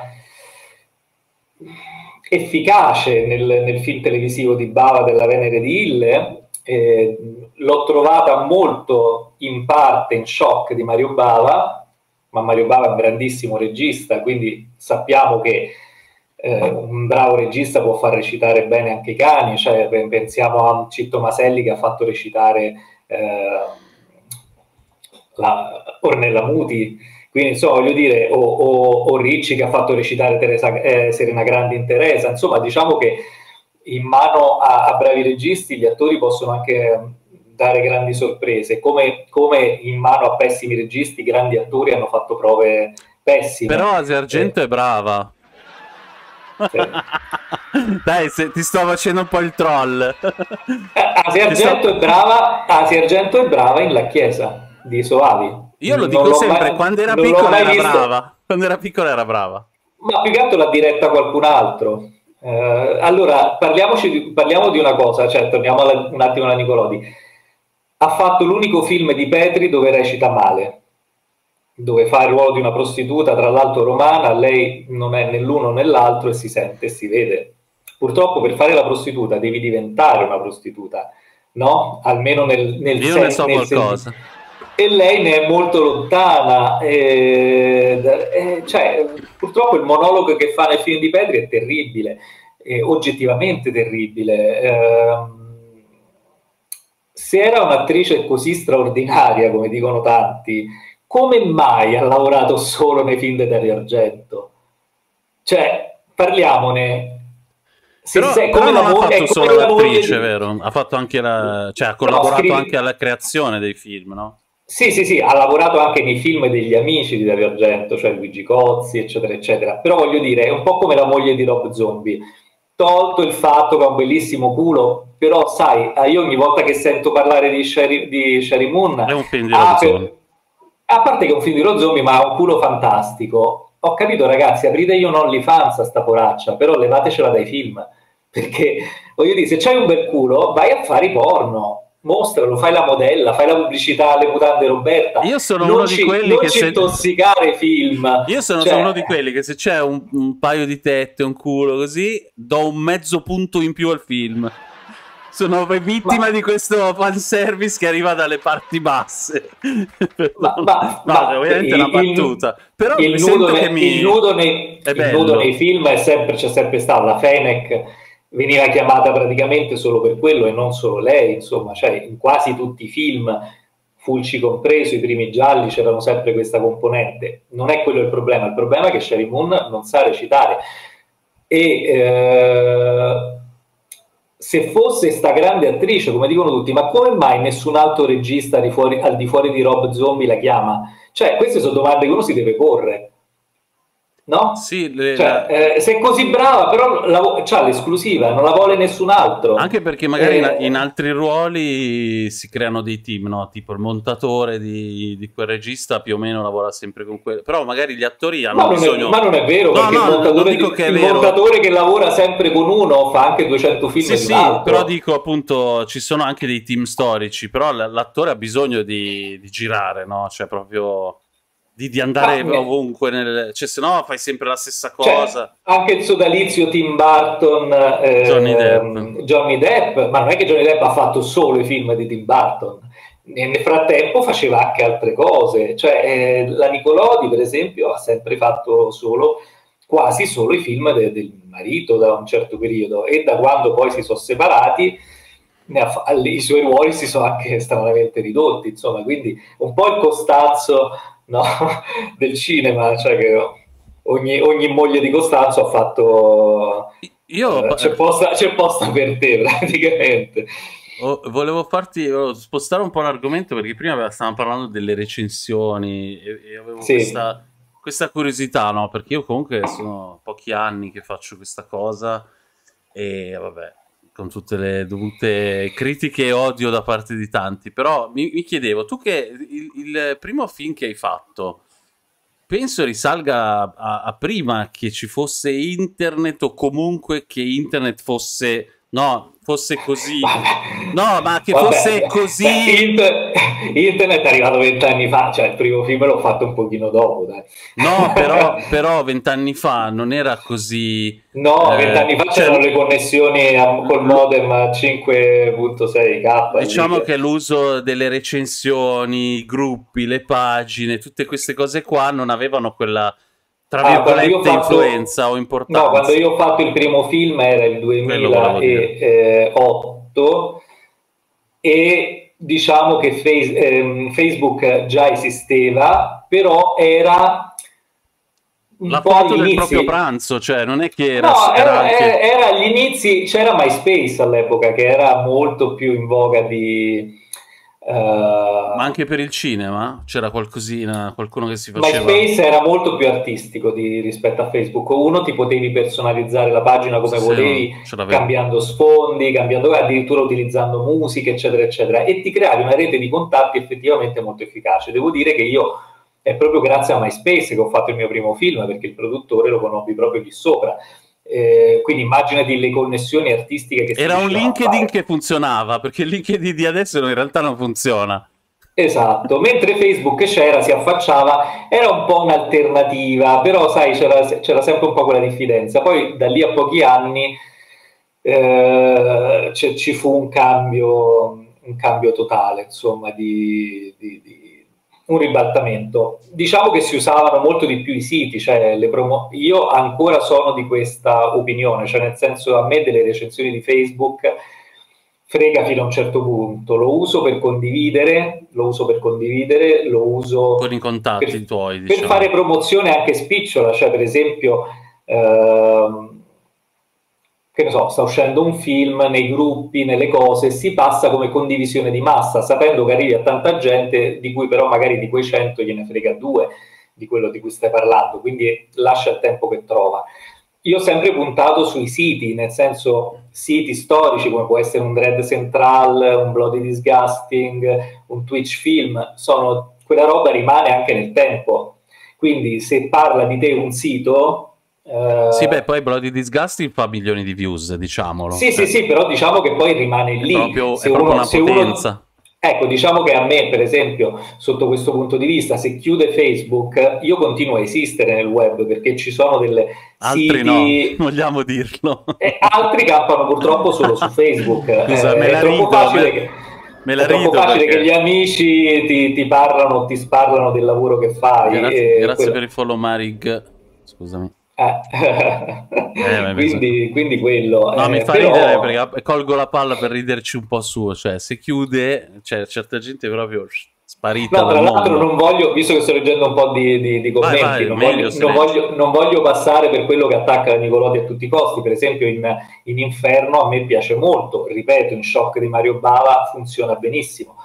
[SPEAKER 2] efficace nel, nel, film televisivo di Bava della Venere di Ille, eh, l'ho trovata molto in parte in shock di Mario Bava, ma Mario Bava è un grandissimo regista, quindi sappiamo che eh, un bravo regista può far recitare bene anche i cani, cioè, pensiamo a Citto Maselli che ha fatto recitare eh, la, Ornella Muti, quindi insomma voglio dire, o, o, o Ricci che ha fatto recitare Teresa, eh, Serena Grandi in Teresa, insomma diciamo che in mano a, a bravi registi gli attori possono anche dare grandi sorprese, come, come, in mano a pessimi registi, grandi attori hanno fatto prove pessime.
[SPEAKER 1] Però Asia Argento eh. è brava. Sì. [laughs] Dai, se, ti sto facendo un po' il troll.
[SPEAKER 2] Eh, Asia Argento, sto... è brava, Asia Argento è brava in La Chiesa di Soavi.
[SPEAKER 1] Io lo dico sempre, mai, quando era piccola era visto. brava. Quando era piccola era brava.
[SPEAKER 2] Ma più che altro l'ha diretta qualcun altro. Eh, allora, parliamoci, parliamo di una cosa, cioè torniamo alla, un attimo alla Nicolodi ha fatto l'unico film di Petri dove recita male, dove fa il ruolo di una prostituta, tra l'altro romana, lei non è né l'uno né l'altro e si sente e si vede. Purtroppo per fare la prostituta devi diventare una prostituta, no? Almeno nel, nel
[SPEAKER 1] Io sen- ne so qualcosa.
[SPEAKER 2] Sen- e lei ne è molto lontana. E, e, cioè, purtroppo il monologo che fa nel film di Petri è terribile, è oggettivamente terribile. Eh, se era un'attrice così straordinaria, come dicono tanti, come mai ha lavorato solo nei film di Dario Argento? Cioè, parliamone.
[SPEAKER 1] Se però, sei, però non ha fatto solo l'attrice, di... vero? Ha fatto anche la... cioè ha collaborato no, scrivi... anche alla creazione dei film, no?
[SPEAKER 2] Sì, sì, sì, ha lavorato anche nei film degli amici di Dario Argento, cioè Luigi Cozzi, eccetera, eccetera. Però voglio dire, è un po' come la moglie di Rob Zombie. Tolto il fatto che ha un bellissimo culo, però sai, eh, io ogni volta che sento parlare di Sherry, di Sherry Moon...
[SPEAKER 1] È un film di Rob Zombie.
[SPEAKER 2] A parte che è un film di Rob Zombie, ma ha un culo fantastico. Ho capito, ragazzi, aprite io non li fanza sta poraccia, però levatecela dai film. Perché, voglio dire, se c'hai un bel culo, vai a fare i porno mostralo, fai la modella, fai la pubblicità alle mutande Roberta.
[SPEAKER 1] Io sono non uno ci, di quelli che
[SPEAKER 2] se intossicare film.
[SPEAKER 1] Io sono, cioè... uno di quelli che se c'è un, un, paio di tette, un culo così, do un mezzo punto in più al film. Sono vittima ma... di questo fanservice che arriva dalle parti basse.
[SPEAKER 2] ma, ma, ma
[SPEAKER 1] ovviamente è una battuta.
[SPEAKER 2] Il,
[SPEAKER 1] Però
[SPEAKER 2] il nudo, nei, mi... il nudo, nei, il nudo nei film è sempre, c'è sempre stato la Fennec veniva chiamata praticamente solo per quello e non solo lei, insomma, cioè in quasi tutti i film, Fulci compreso, i primi gialli, c'erano sempre questa componente. Non è quello il problema, il problema è che Sherry Moon non sa recitare. E eh, se fosse sta grande attrice, come dicono tutti, ma come mai nessun altro regista di fuori, al di fuori di Rob Zombie la chiama? Cioè, queste sono domande che uno si deve porre no?
[SPEAKER 1] Sì, le,
[SPEAKER 2] cioè, eh, se è così brava, però la, c'ha l'esclusiva, non la vuole nessun altro.
[SPEAKER 1] Anche perché magari eh, in, in, altri ruoli si creano dei team, no? Tipo il montatore di, di, quel regista più o meno lavora sempre con quello. Però magari gli attori hanno
[SPEAKER 2] ma
[SPEAKER 1] bisogno...
[SPEAKER 2] È, ma non è vero, no, no, il, montatore, di, che, il montatore che lavora sempre con uno fa anche 200 film
[SPEAKER 1] Sì, sì, però dico appunto, ci sono anche dei team storici, però l'attore ha bisogno di, di girare, no? Cioè proprio di, di andare ah, ovunque, nel... cioè se no fai sempre la stessa cioè, cosa.
[SPEAKER 2] Cioè, anche il sodalizio Tim Burton, eh,
[SPEAKER 1] Johnny, Depp.
[SPEAKER 2] Johnny Depp, ma non è che Johnny Depp ha fatto solo i film di Tim Burton, nel frattempo faceva anche altre cose, cioè eh, la Nicolodi per esempio ha sempre fatto solo quasi solo i film de- del marito da un certo periodo. E da quando poi si sono separati ha, i suoi ruoli si sono anche [laughs] stranamente ridotti, insomma, quindi un po' il Costanzo no? [laughs] del cinema, cioè che ogni, ogni, moglie di Costanzo ha fatto... Io... Eh, c'è, posta, c'è posta per te [laughs] praticamente.
[SPEAKER 1] Oh, volevo farti volevo spostare un po' l'argomento perché prima stavamo parlando delle recensioni e, e avevo sì. questa, questa, curiosità, no? Perché io comunque sono pochi anni che faccio questa cosa e vabbè, con tutte le dovute critiche e odio da parte di tanti, però mi, mi chiedevo, tu che il, il, primo film che hai fatto, penso risalga a, a, prima che ci fosse internet o comunque che internet fosse, no, fosse così. No, ma che Vabbè, fosse così.
[SPEAKER 2] Inter- internet è arrivato vent'anni fa, cioè il primo film l'ho fatto un pochino dopo. Dai.
[SPEAKER 1] No, [laughs] però, vent'anni fa non era così.
[SPEAKER 2] No, eh, vent'anni eh, fa c'erano cioè, le connessioni a, col modem 5.6K.
[SPEAKER 1] Diciamo che l'uso delle recensioni, i gruppi, le pagine, tutte queste cose qua non avevano quella tra ah, virgolette ah, fatto, influenza o importanza?
[SPEAKER 2] No, quando io ho fatto il primo film era il 2008 e diciamo che face, ehm, Facebook già esisteva, però era
[SPEAKER 1] un la foto del proprio pranzo, cioè non è che era...
[SPEAKER 2] No, era, anche... era agli inizi, c'era MySpace all'epoca che era molto più in voga di
[SPEAKER 1] Uh, Ma anche per il cinema c'era qualcosina, qualcuno che si faceva.
[SPEAKER 2] MySpace era molto più artistico di, rispetto a Facebook. Uno ti potevi personalizzare la pagina come sì, volevi, cambiando sfondi, cambiando, addirittura utilizzando musica, eccetera, eccetera, e ti creavi una rete di contatti effettivamente molto efficace. Devo dire che io è proprio grazie a MySpace che ho fatto il mio primo film, perché il produttore lo conobbi proprio lì sopra. Eh, quindi immaginati le connessioni artistiche che
[SPEAKER 1] Era un LinkedIn che funzionava, perché il LinkedIn di adesso in realtà non funziona.
[SPEAKER 2] Esatto, mentre Facebook c'era, si affacciava, era un po' un'alternativa, però sai, c'era, c'era sempre un po' quella diffidenza. Poi da lì a pochi anni eh, ci fu un cambio, un cambio totale, insomma, di, di, di un ribaltamento. Diciamo che si usavano molto di più i siti, cioè le promo- io ancora sono di questa opinione, cioè nel senso a me delle recensioni di Facebook frega fino a un certo punto, lo uso per condividere, lo uso per condividere, lo uso
[SPEAKER 1] con i contatti per, tuoi,
[SPEAKER 2] diciamo. per fare promozione anche spicciola, cioè per esempio ehm, che ne so, sta uscendo un film nei gruppi, nelle cose, si passa come condivisione di massa, sapendo che arrivi a tanta gente, di cui però magari di quei 100 gliene frega due di quello di cui stai parlando, quindi lascia il tempo che trova. Io ho sempre puntato sui siti, nel senso siti storici come può essere un Dread Central, un Bloody Disgusting, un Twitch Film, sono, quella roba rimane anche nel tempo. Quindi se parla di te un sito,
[SPEAKER 1] Uh, sì, beh, poi Bloody Disgusting fa milioni di views, diciamolo.
[SPEAKER 2] Sì, cioè, sì, sì, però diciamo che poi rimane lì.
[SPEAKER 1] È proprio, se è proprio uno, una potenza. Uno,
[SPEAKER 2] ecco, diciamo che a me, per esempio, sotto questo punto di vista, se chiude Facebook, io continuo a esistere nel web perché ci sono delle
[SPEAKER 1] altri
[SPEAKER 2] siti...
[SPEAKER 1] no, [laughs] vogliamo dirlo.
[SPEAKER 2] E altri campano purtroppo solo su Facebook. [laughs]
[SPEAKER 1] Scusa, eh, me la è troppo rido, facile me... che...
[SPEAKER 2] Me la è troppo facile perché... che gli amici ti, ti, parlano, ti sparlano del lavoro che fai.
[SPEAKER 1] Grazie, grazie quello... per il follow Marig. Scusami.
[SPEAKER 2] Eh. eh, [laughs] quindi, quindi, quello.
[SPEAKER 1] No, eh, mi fa però... ridere perché colgo la palla per riderci un po' su, cioè se chiude, cioè, certa gente proprio sparita.
[SPEAKER 2] No, tra l'altro non voglio, visto che sto leggendo un po' di, di, di commenti, vai, vai, non, voglio, non, voglio, non, voglio, passare per quello che attacca Nicolotti a tutti i costi, per esempio in, in Inferno a me piace molto, ripeto, in Shock di Mario Bava funziona benissimo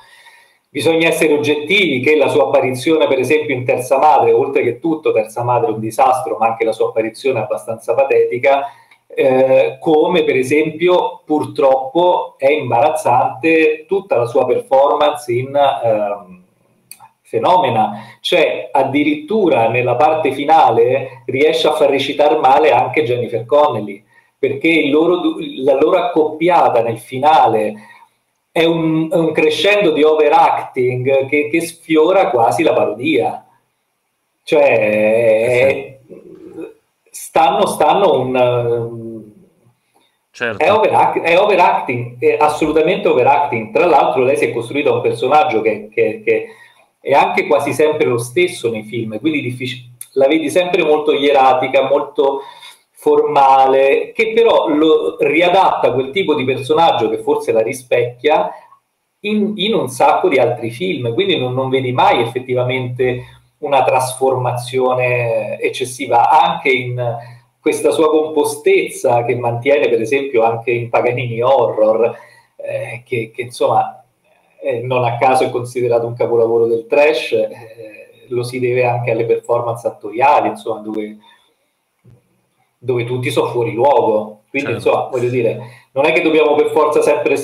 [SPEAKER 2] Bisogna essere oggettivi che la sua apparizione, per esempio, in Terza Madre, oltre che tutto Terza Madre è un disastro, ma anche la sua apparizione è abbastanza patetica, eh, come per esempio purtroppo è imbarazzante tutta la sua performance in eh, Fenomena, cioè addirittura nella parte finale riesce a far recitare male anche Jennifer Connelly, perché loro, la loro accoppiata nel finale è un, è un crescendo di overacting che, che, sfiora quasi la parodia. Cioè, stanno, stanno un...
[SPEAKER 1] Certo.
[SPEAKER 2] È, overact, è, overacting, è assolutamente overacting. Tra l'altro lei si è costruita un personaggio che, che, che è anche quasi sempre lo stesso nei film, quindi difficile, la vedi sempre molto ieratica, molto formale, che però lo riadatta quel tipo di personaggio che forse la rispecchia in, in un sacco di altri film, quindi non, non, vedi mai effettivamente una trasformazione eccessiva, anche in questa sua compostezza che mantiene per esempio anche in Paganini Horror, eh, che, che, insomma eh, non a caso è considerato un capolavoro del trash, eh, lo si deve anche alle performance attoriali, insomma, dove dove tutti sono fuori luogo. Quindi, certo. insomma, voglio dire, non è che dobbiamo per forza sempre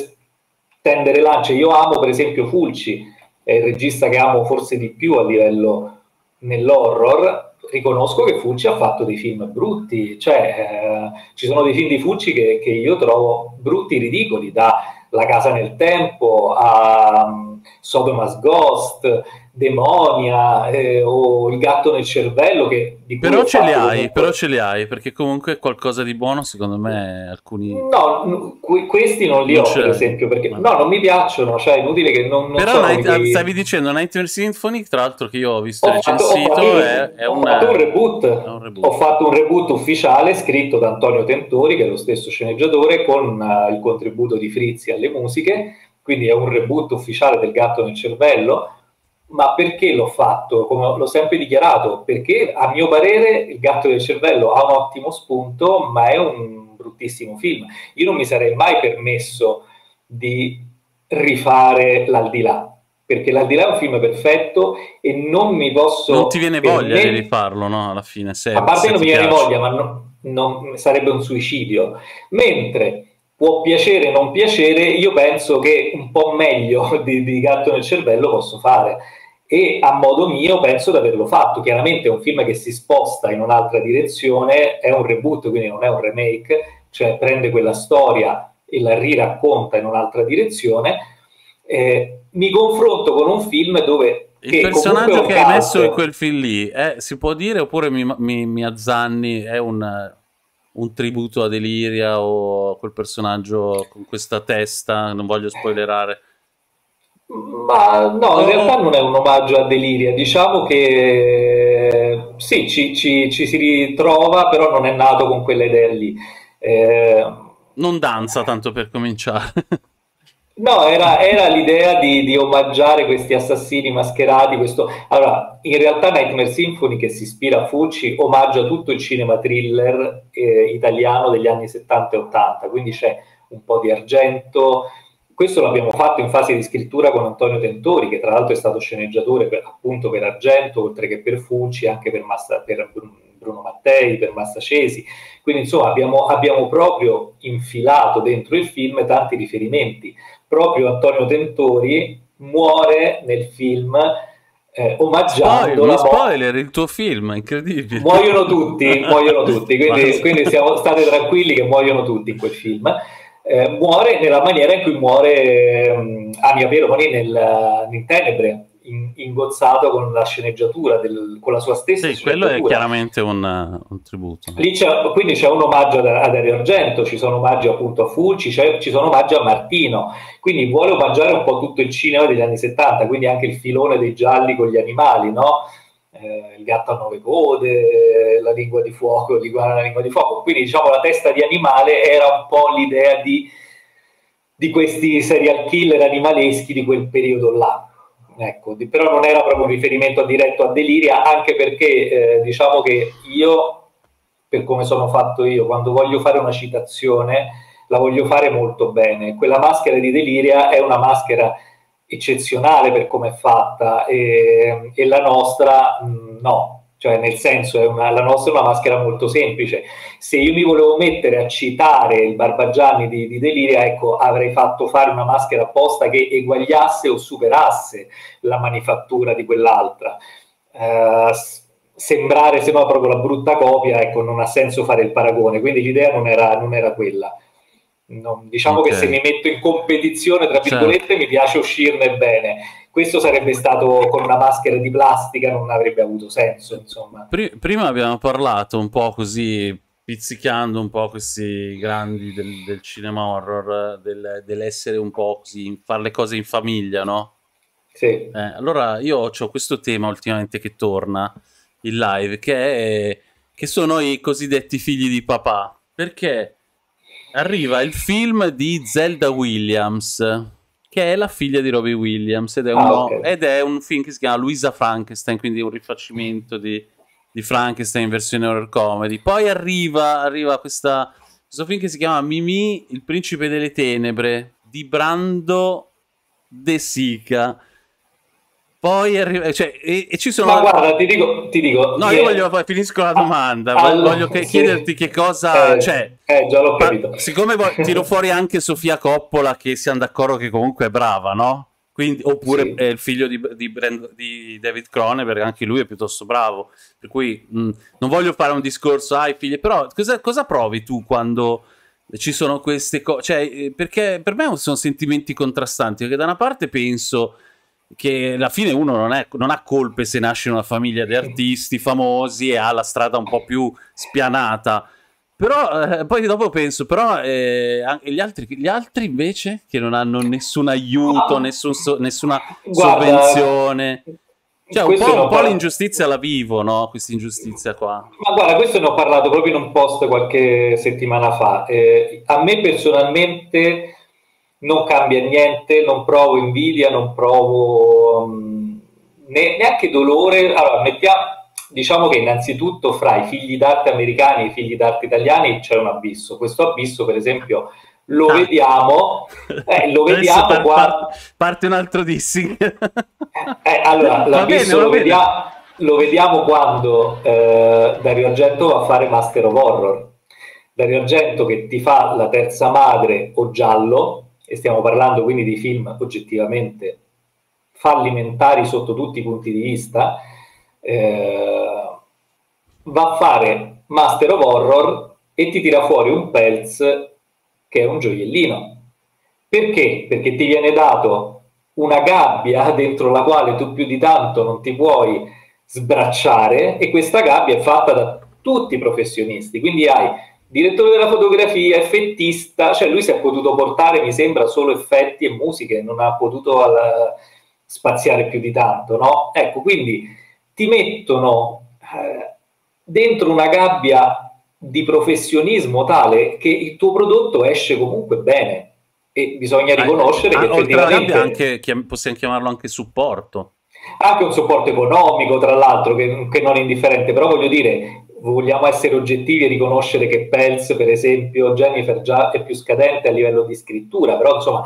[SPEAKER 2] tendere lance. Io amo, per esempio, Fulci, è il regista che amo forse di più a livello nell'horror. Riconosco che Fulci ha fatto dei film brutti, cioè eh, ci sono dei film di Fulci che, che, io trovo brutti, ridicoli, da La casa nel tempo a um, Sodoma's Ghost, Demonia eh, o il gatto nel cervello che
[SPEAKER 1] però ce li hai, comunque... però ce li hai perché comunque qualcosa di buono secondo me alcuni
[SPEAKER 2] no, que- questi non li non ho per esempio perché no. no. non mi piacciono cioè è inutile che non, non
[SPEAKER 1] però night, quei... stavi dicendo Nightmare Symphony tra l'altro che io ho visto ho recensito fatto, è, è,
[SPEAKER 2] una... fatto un, reboot. è un reboot ho fatto un reboot ufficiale scritto da Antonio Tentori che è lo stesso sceneggiatore con uh, il contributo di Frizzi alle musiche quindi è un reboot ufficiale del gatto nel cervello ma perché l'ho fatto? Come l'ho sempre dichiarato, perché a mio parere il gatto del cervello ha un ottimo spunto, ma è un bruttissimo film. Io non mi sarei mai permesso di rifare l'aldilà, perché l'aldilà è un film perfetto e non mi posso...
[SPEAKER 1] Non ti viene voglia me... di rifarlo, no? Alla fine, se,
[SPEAKER 2] A parte non mi viene voglia, ma no, non, sarebbe un suicidio. Mentre può piacere o non piacere, io penso che un po' meglio [laughs] di, di gatto nel cervello posso fare e a modo mio penso di averlo fatto. Chiaramente è un film che si sposta in un'altra direzione, è un reboot, quindi non è un remake, cioè prende quella storia e la riracconta in un'altra direzione. Eh, mi confronto con un film dove...
[SPEAKER 1] Il personaggio che hai messo in quel film lì, eh, si può dire oppure mi, mi, mi azzanni, è un, un tributo a Deliria o a quel personaggio con questa testa, non voglio spoilerare.
[SPEAKER 2] Ma no, in realtà non è un omaggio a Deliria, diciamo che sì, ci, ci, ci si ritrova, però non è nato con quelle idee lì. Eh,
[SPEAKER 1] non danza tanto per cominciare. [laughs]
[SPEAKER 2] No, era, era l'idea di, di, omaggiare questi assassini mascherati. Questo... Allora, in realtà Nightmare Symphony, che si ispira a Fucci, omaggia tutto il cinema thriller eh, italiano degli anni 70 e 80, quindi c'è un po' di argento. Questo l'abbiamo fatto in fase di scrittura con Antonio Tentori, che tra l'altro è stato sceneggiatore per, appunto per Argento, oltre che per Fucci, anche per, Massa, per Bruno Mattei, per Massacesi. Quindi insomma abbiamo, abbiamo proprio infilato dentro il film tanti riferimenti proprio Antonio Tentori muore nel film eh, omaggiando
[SPEAKER 1] Spoiler, spoiler, il tuo film, incredibile.
[SPEAKER 2] Muoiono tutti, [laughs] muoiono tutti, quindi, quindi siamo, state tranquilli che muoiono tutti in quel film. Eh, muore nella maniera in cui muore eh, Ania Peroni nel, in Tenebre, in, ingozzato con la sceneggiatura, del, con la sua stessa
[SPEAKER 1] sì, quello è chiaramente un, un tributo.
[SPEAKER 2] C'è, quindi c'è un omaggio ad, ad Dario Argento, ci sono omaggi appunto a Fulci, ci sono omaggi a Martino, quindi vuole omaggiare un po' tutto il cinema degli anni 70, quindi anche il filone dei gialli con gli animali, no? Eh, il gatto a nove code, la lingua di fuoco, l'iguana la lingua di fuoco. Quindi diciamo la testa di animale era un po' l'idea di, di questi serial killer animaleschi di quel periodo là. Ecco, però non era proprio un riferimento diretto a Deliria, anche perché eh, diciamo che io, per come sono fatto io, quando voglio fare una citazione, la voglio fare molto bene. Quella maschera di Deliria è una maschera eccezionale per come è fatta e, e la nostra mh, no, cioè nel senso una, la nostra è una maschera molto semplice. Se io mi volevo mettere a citare il Barbagianni di, di Deliria, ecco, avrei fatto fare una maschera apposta che eguagliasse o superasse la manifattura di quell'altra. Uh, sembrare se no proprio la brutta copia, ecco, non ha senso fare il paragone, quindi l'idea non era, non era quella. Non, diciamo okay. che se mi metto in competizione, tra certo. virgolette, certo. mi piace uscirne bene questo sarebbe stato con una maschera di plastica, non avrebbe avuto senso, insomma.
[SPEAKER 1] Prima abbiamo parlato un po' così, pizzicando un po' questi grandi del, del cinema horror, del, dell'essere un po' così, fare le cose in famiglia, no?
[SPEAKER 2] Sì.
[SPEAKER 1] Eh, allora io ho questo tema ultimamente che torna in live, che, è, che sono i cosiddetti figli di papà, perché arriva il film di Zelda Williams, che è la figlia di Robbie Williams ed è, ah, uno, okay. ed è, un film che si chiama Luisa Frankenstein, quindi un rifacimento di, di Frankenstein in versione horror comedy. Poi arriva, arriva questa, questo film che si chiama Mimi, il principe delle tenebre, di Brando De Sica poi arriva, cioè, e, e, ci sono.
[SPEAKER 2] Ma guarda, ti dico. Ti dico
[SPEAKER 1] no, io voglio poi finisco la domanda. Ah, voglio che, sì. chiederti che cosa.
[SPEAKER 2] Eh,
[SPEAKER 1] cioè,
[SPEAKER 2] eh, già l'ho capito.
[SPEAKER 1] siccome [laughs] tiro fuori anche Sofia Coppola, che siamo d'accordo che comunque è brava, no? Quindi, oppure sì. è il figlio di, di, Brand, di David Cronenberg, anche lui è piuttosto bravo. Per cui mh, non voglio fare un discorso, ai ah, figli, però cosa, cosa provi tu quando ci sono queste cose? Cioè, eh, perché per me sono sentimenti contrastanti, perché da una parte penso che alla fine uno non, è, non, ha colpe se nasce in una famiglia di artisti famosi e ha la strada un po' più spianata. Però eh, poi dopo penso, però eh, gli, altri, gli, altri, invece che non hanno nessun aiuto, nessun so, nessuna Guarda, sovvenzione. Cioè, un po', un po l'ingiustizia la vivo, no? Questa ingiustizia qua.
[SPEAKER 2] Ma guarda, questo ne ho parlato proprio in un post qualche settimana fa. Eh, a me personalmente non cambia niente, non provo invidia, non provo um, ne, neanche dolore. Allora, mettiamo, diciamo che innanzitutto fra i figli d'arte americani e i figli d'arte italiani c'è un abisso. Questo abisso, per esempio, lo ah. vediamo, eh, lo vediamo
[SPEAKER 1] par- qua... parte un altro dissing.
[SPEAKER 2] eh, allora, l'abisso bene, lo, vediamo, lo, vediamo, quando eh, Dario Argento va a fare Master of Horror. Dario Argento che ti fa la terza madre o giallo, e stiamo parlando quindi di film oggettivamente fallimentari sotto tutti i punti di vista, eh, va a fare Master of Horror e ti tira fuori un Pelz che è un gioiellino. Perché? Perché ti viene dato una gabbia [laughs] dentro la quale tu più di tanto non ti puoi sbracciare e questa gabbia è fatta da tutti i professionisti, quindi hai direttore della fotografia, effettista, cioè lui si è potuto portare, mi sembra, solo effetti e musiche, non ha potuto al, spaziare più di tanto, no? Ecco, quindi ti mettono eh, dentro una gabbia di professionismo tale che il tuo prodotto esce comunque bene. e bisogna riconoscere ah, che effettivamente...
[SPEAKER 1] Anche, possiamo chiamarlo anche supporto.
[SPEAKER 2] Anche un supporto economico, tra l'altro, che, che non è indifferente, però voglio dire, vogliamo essere oggettivi e riconoscere che Pels, per esempio, Jennifer già è più scadente a livello di scrittura, però insomma,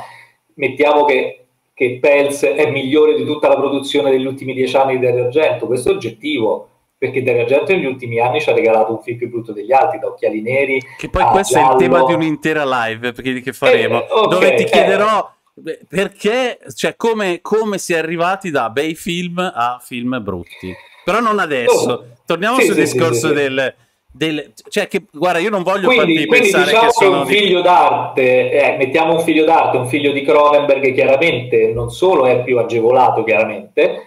[SPEAKER 2] mettiamo che, che Pels è migliore di tutta la produzione degli ultimi dieci anni di Dario Argento, questo è oggettivo, perché Dario Argento negli ultimi anni ci ha regalato un film più brutto degli altri, da Occhiali Neri
[SPEAKER 1] Che poi questo giallo. è il tema di un'intera live perché, che faremo, eh, okay, dove ti chiederò... Eh perché, cioè, come, come si è arrivati da bei film a film brutti. Però non adesso. Oh, Torniamo sì, sul sì, discorso sì, del, del, cioè che guarda io non voglio
[SPEAKER 2] quindi, farti quindi pensare diciamo che sono un figlio d'arte eh, mettiamo un figlio d'arte un figlio di Cronenberg chiaramente non solo è più agevolato chiaramente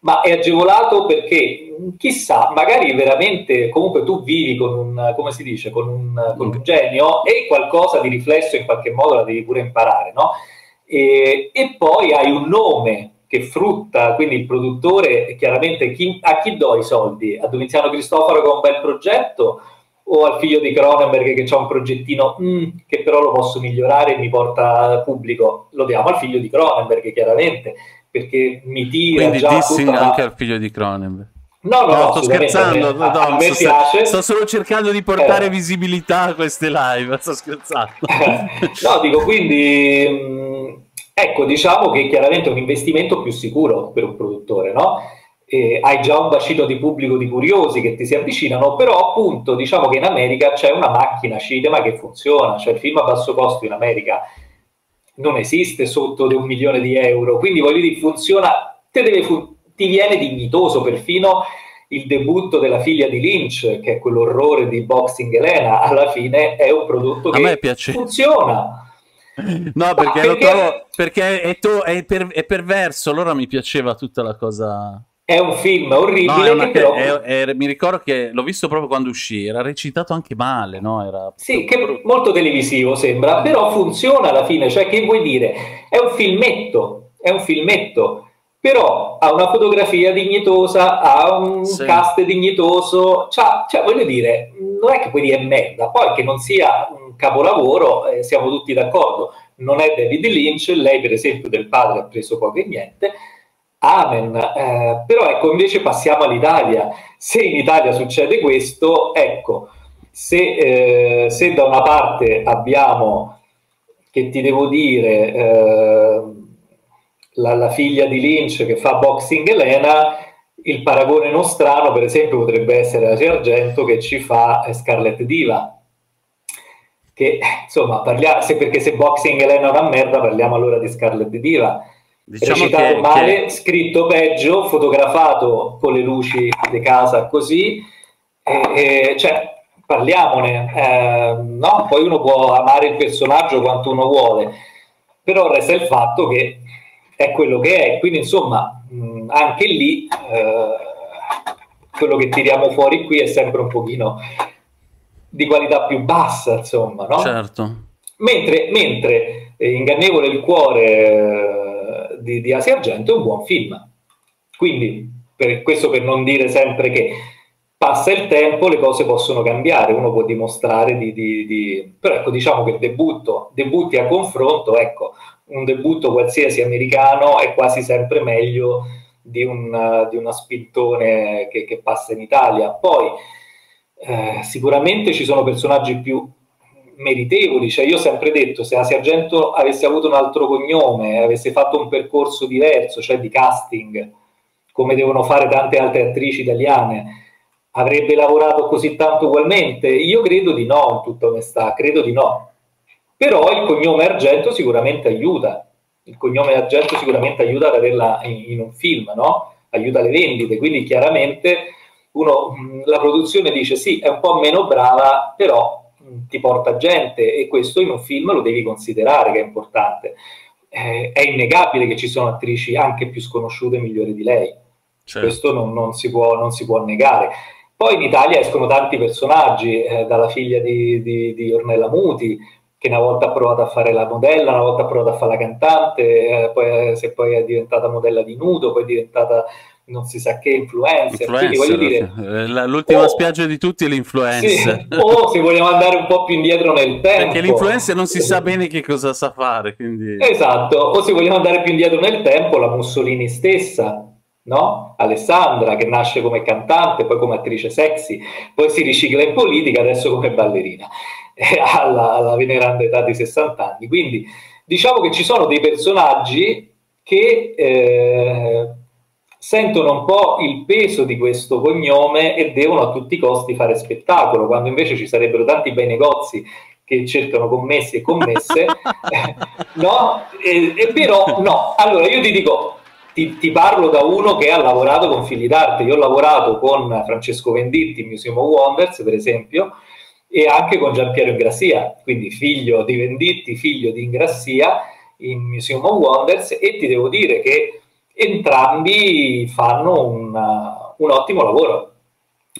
[SPEAKER 2] ma è agevolato perché chissà magari veramente comunque tu vivi con un come si dice con un, con un genio e qualcosa di riflesso in qualche modo la devi pure imparare no? e, e poi hai un nome che frutta, quindi il produttore, chiaramente chi, a chi do i soldi? A Domiziano Cristoforo che ha un bel progetto o al figlio di Cronenberg che ha un progettino mm, che però lo posso migliorare e mi porta pubblico? Lo diamo al figlio di Cronenberg chiaramente, perché mi tira
[SPEAKER 1] Quindi
[SPEAKER 2] già
[SPEAKER 1] dissing tutta... anche al figlio di Cronenberg.
[SPEAKER 2] No, no, no,
[SPEAKER 1] sto scherzando. No, no, sto,
[SPEAKER 2] piace.
[SPEAKER 1] sto solo cercando di portare eh. visibilità a queste live. Sto scherzando. [laughs]
[SPEAKER 2] no, dico quindi. Ecco, diciamo che chiaramente è un investimento più sicuro per un produttore, no? Eh, hai già un bacino di pubblico di curiosi che ti si avvicinano, però appunto diciamo che in America c'è una macchina cinema che funziona, cioè il film a basso costo in America non esiste sotto di un milione di euro, quindi voglio dire, funziona, fun- ti viene dignitoso perfino il debutto della figlia di Lynch, che è quell'orrore di Boxing Elena, alla fine è un prodotto che funziona.
[SPEAKER 1] No, perché, perché... Trovo, perché è, to- è, per- è, perverso, allora mi piaceva tutta la cosa...
[SPEAKER 2] È un film orribile. No,
[SPEAKER 1] però... mi ricordo che l'ho visto proprio quando uscì, era recitato anche male, no? Era...
[SPEAKER 2] Sì, che molto televisivo sembra, però funziona alla fine, cioè che vuoi dire? È un filmetto, è un filmetto, però ha una fotografia dignitosa, ha un sì. cast dignitoso, cioè, cioè voglio dire, non è che quelli è merda, poi che non sia un capolavoro, eh, siamo tutti d'accordo, non è David Lynch, lei per esempio del padre ha preso poco e niente, amen, eh, però ecco invece passiamo all'Italia, se in Italia succede questo, ecco, se, eh, se da una parte abbiamo, che ti devo dire, eh, la, la figlia di Lynch che fa Boxing Elena, il paragone nostrano, per esempio, potrebbe essere Asia Argento che ci fa Scarlet Diva. Che insomma, parliamo, se, perché se Boxing Elena è una merda, parliamo allora di Scarlet Diva. Diciamo Recitato che, male, che... scritto peggio, fotografato con le luci di casa così, e, e, cioè, parliamone. Eh, no? Poi uno può amare il personaggio quanto uno vuole, però resta il fatto che è quello che è. Quindi, insomma, mh, anche lì eh, quello che tiriamo fuori qui è sempre un pochino di qualità più bassa, insomma, no?
[SPEAKER 1] Certo.
[SPEAKER 2] Mentre, mentre eh, Ingannevole il cuore eh, di, di Asia Argento è un buon film. Quindi, per, questo per non dire sempre che passa il tempo, le cose possono cambiare, uno può dimostrare di... di, di... però ecco, diciamo che il debutto, debutti a confronto, ecco, un debutto qualsiasi americano è quasi sempre meglio di, un, di una spintone che, che, passa in Italia. Poi eh, sicuramente ci sono personaggi più meritevoli, cioè io ho sempre detto se Asia Argento avesse avuto un altro cognome, avesse fatto un percorso diverso, cioè di casting, come devono fare tante altre attrici italiane, avrebbe lavorato così tanto ugualmente? Io credo di no, in tutta onestà, credo di no però il cognome Argento sicuramente aiuta, il cognome Argento sicuramente aiuta ad averla in, in un film, no? aiuta le vendite, quindi chiaramente uno, la produzione dice sì, è un po' meno brava, però ti porta gente e questo in un film lo devi considerare che è importante. Eh, è innegabile che ci sono attrici anche più sconosciute e migliori di lei, certo. questo non, non, si può, non, si può, negare. Poi in Italia escono tanti personaggi, eh, dalla figlia di, di, di Ornella Muti, che una volta ha provato a fare la modella, una volta ha provato a fare la cantante, eh, poi, se poi è diventata modella di nudo, poi è diventata non si sa che influencer.
[SPEAKER 1] influencer dire, eh, l'ultima oh, spiaggia di tutti è l'influencer.
[SPEAKER 2] Sì, o se vogliamo andare un po' più indietro nel tempo.
[SPEAKER 1] Perché l'influencer non si sa bene che cosa sa fare. Quindi...
[SPEAKER 2] Esatto, o se vogliamo andare più indietro nel tempo, la Mussolini stessa. No? Alessandra che nasce come cantante, poi come attrice sexy, poi si ricicla in politica, adesso come ballerina, [laughs] alla, alla veneranda età di 60 anni. Quindi diciamo che ci sono dei personaggi che eh, sentono un po' il peso di questo cognome e devono a tutti i costi fare spettacolo, quando invece ci sarebbero tanti bei negozi che cercano commessi e commesse, [laughs] no? E, e, però no. Allora io ti dico, ti, ti, parlo da uno che ha lavorato con figli d'arte, io ho lavorato con Francesco Venditti, Museum of Wonders per esempio, e anche con Giampiero Ingrassia, quindi figlio di Venditti, figlio di Ingrassia in Museum of Wonders e ti devo dire che entrambi fanno una, un ottimo lavoro.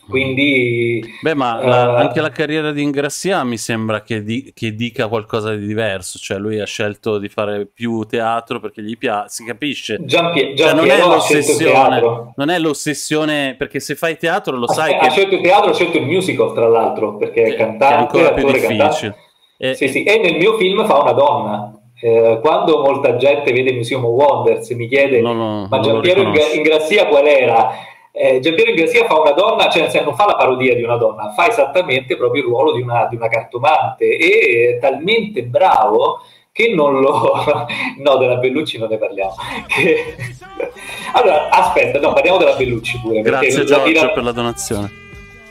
[SPEAKER 2] Quindi,
[SPEAKER 1] Beh, ma la, eh, anche la carriera di Ingrassia mi sembra che, di, che, dica qualcosa di diverso. Cioè, lui ha scelto di fare più teatro perché gli piace, si capisce.
[SPEAKER 2] Giampie, cioè, non, è l'ossessione,
[SPEAKER 1] non è l'ossessione, perché se fai teatro lo sai.
[SPEAKER 2] Ha,
[SPEAKER 1] che...
[SPEAKER 2] ha scelto il teatro, ha scelto il musical, tra l'altro, perché è cantante. È
[SPEAKER 1] ancora più difficile.
[SPEAKER 2] E, sì, sì, e nel mio film fa una donna. Eh, quando molta gente vede Museum of Wonders mi chiede no, no, ma Giampiero Ingrassia qual era? Eh, Giampiero Ingrassia fa una donna, cioè senso non fa la parodia di una donna, fa esattamente proprio il ruolo di una, di una cartomante e è talmente bravo che non lo... [laughs] no, della Bellucci non ne parliamo. [laughs] allora, aspetta, no, parliamo della Bellucci pure.
[SPEAKER 1] Grazie Giorgio tira... per la donazione.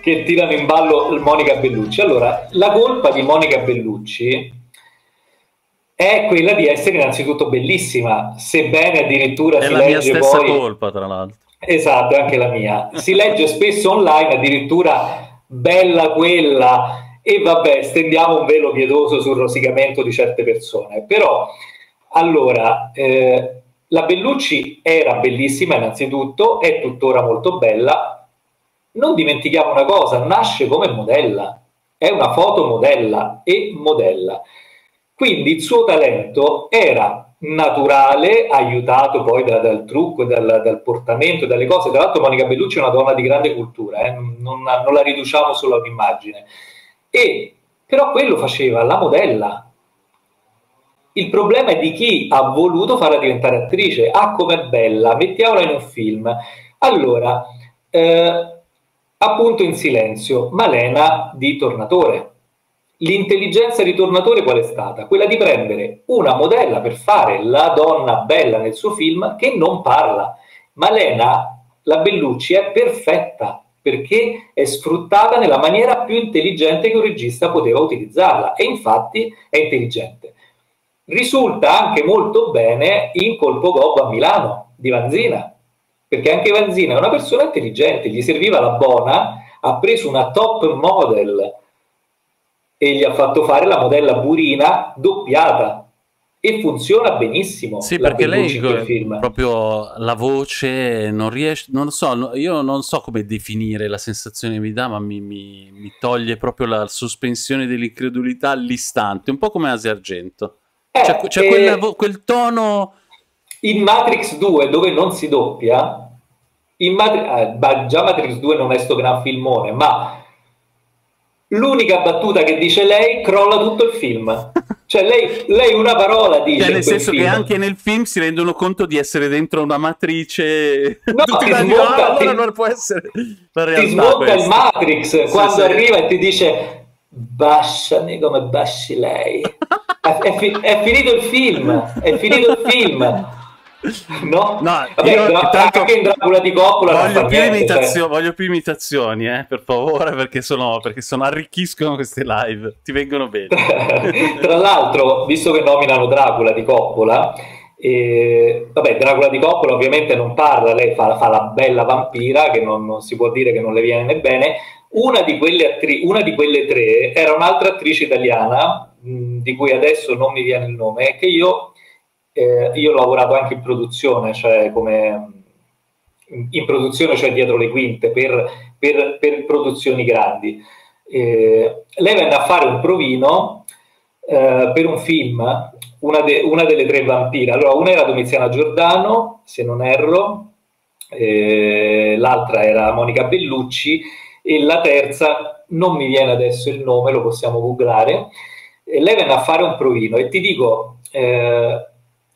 [SPEAKER 2] Che tirano in ballo Monica Bellucci. Allora, la colpa di Monica Bellucci è quella di essere innanzitutto bellissima, sebbene addirittura
[SPEAKER 1] è
[SPEAKER 2] si
[SPEAKER 1] la
[SPEAKER 2] legge
[SPEAKER 1] mia stessa
[SPEAKER 2] poi...
[SPEAKER 1] colpa, tra l'altro.
[SPEAKER 2] Esatto, anche la mia. Si legge spesso online addirittura bella quella e vabbè, stendiamo un velo pietoso sul rosicamento di certe persone. Però, allora, eh, la Bellucci era bellissima innanzitutto, è tuttora molto bella. Non dimentichiamo una cosa, nasce come modella, è una fotomodella e modella. Quindi il suo talento era naturale, aiutato poi da, dal trucco, dal, dal, portamento, dalle cose. Tra l'altro Monica Bellucci è una donna di grande cultura, eh? non, non, la riduciamo solo a un'immagine. E, però quello faceva la modella. Il problema è di chi ha voluto farla diventare attrice. Ah, com'è bella, mettiamola in un film. Allora, eh, appunto in silenzio, Malena di Tornatore L'intelligenza ritornatore qual è stata? Quella di prendere una modella per fare la donna bella nel suo film che non parla. Ma Lena, la Bellucci, è perfetta perché è sfruttata nella maniera più intelligente che un regista poteva utilizzarla e infatti è intelligente. Risulta anche molto bene in Colpo Gobbo a Milano di Vanzina, perché anche Vanzina è una persona intelligente, gli serviva la buona, ha preso una top model e gli ha fatto fare la modella burina doppiata e funziona benissimo.
[SPEAKER 1] Sì, perché lei proprio la voce non riesce, non so, io non so come definire la sensazione che mi dà, ma mi, mi, mi toglie proprio la sospensione dell'incredulità all'istante, un po' come Asia Argento. Eh, c'è, c'è eh, quella, quel tono...
[SPEAKER 2] In Matrix 2, dove non si doppia, in Matri- eh, già Matrix 2 non è sto gran filmone, ma l'unica battuta che dice lei crolla tutto il film. Cioè lei, lei una parola dice. Cioè,
[SPEAKER 1] nel senso film. che anche nel film si rendono conto di essere dentro una matrice.
[SPEAKER 2] No, [laughs] Tutti ti smonta, ah, allora non può essere la realtà. Ti smonta il Matrix sì, quando sì. arriva e ti dice basciami come basci lei. [laughs] è, è, fi- è finito il film, è finito il film. [laughs] No, no
[SPEAKER 1] Vabbè, io Dra- tanto anche in Dracula di Coppola voglio più, imitazio- cioè. voglio più imitazioni, eh, per favore, perché sono, perché sono arricchiscono queste live, ti vengono bene. [laughs]
[SPEAKER 2] Tra l'altro, visto che nominano Dracula di Coppola, e, vabbè, Dracula di Coppola ovviamente non parla, lei fa, fa la bella vampira, che non, non, si può dire che non le viene bene. Una di quelle, attri- una di quelle tre era un'altra attrice italiana, mh, di cui adesso non mi viene il nome, che io eh, io ho lavorato anche in produzione, cioè come in produzione, cioè dietro le quinte, per, per, per produzioni grandi. Eh, lei venne a fare un provino eh, per un film, una, de, una, delle tre vampire. Allora, una era Domiziana Giordano, se non erro, eh, l'altra era Monica Bellucci e la terza, non mi viene adesso il nome, lo possiamo googlare, lei venne a fare un provino e ti dico, eh,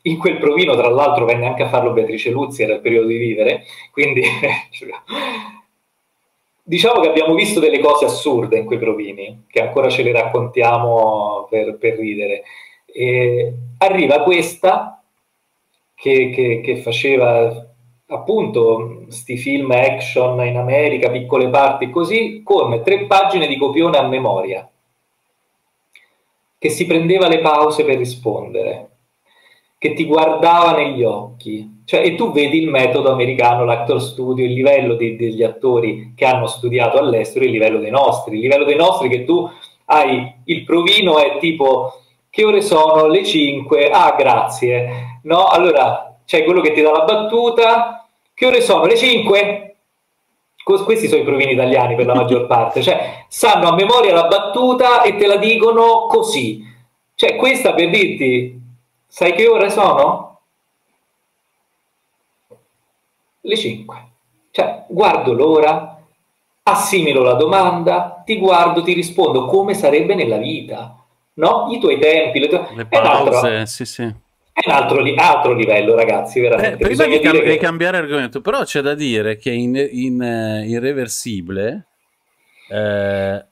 [SPEAKER 2] in quel provino tra l'altro venne anche a farlo Beatrice Luzzi, era il periodo di vivere, quindi [laughs] diciamo che abbiamo visto delle cose assurde in quei provini, che ancora ce le raccontiamo per, per ridere. E arriva questa che, che, che faceva appunto sti film action in America, piccole parti così, con tre pagine di copione a memoria, che si prendeva le pause per rispondere, che ti guardava negli occhi. Cioè, e tu vedi il metodo americano, l'actor studio, il livello di, degli attori che hanno studiato all'estero, il livello dei nostri. Il livello dei nostri che tu hai, il provino è tipo, che ore sono? Le 5? Ah, grazie. No, allora c'è quello che ti dà la battuta, che ore sono? Le 5? Questi sono i provini italiani per la maggior [laughs] parte, cioè sanno a memoria la battuta e te la dicono così. Cioè questa per dirti, sai che ore sono? Le 5. Cioè guardo l'ora, assimilo la domanda, ti guardo, ti rispondo come sarebbe nella vita, no? I tuoi tempi, le tue...
[SPEAKER 1] Le pause, sì sì.
[SPEAKER 2] È un altro, altro livello, ragazzi, veramente.
[SPEAKER 1] Eh, prima di, cam- che... cambiare argomento, però c'è da dire che in, in uh, Irreversibile, eh,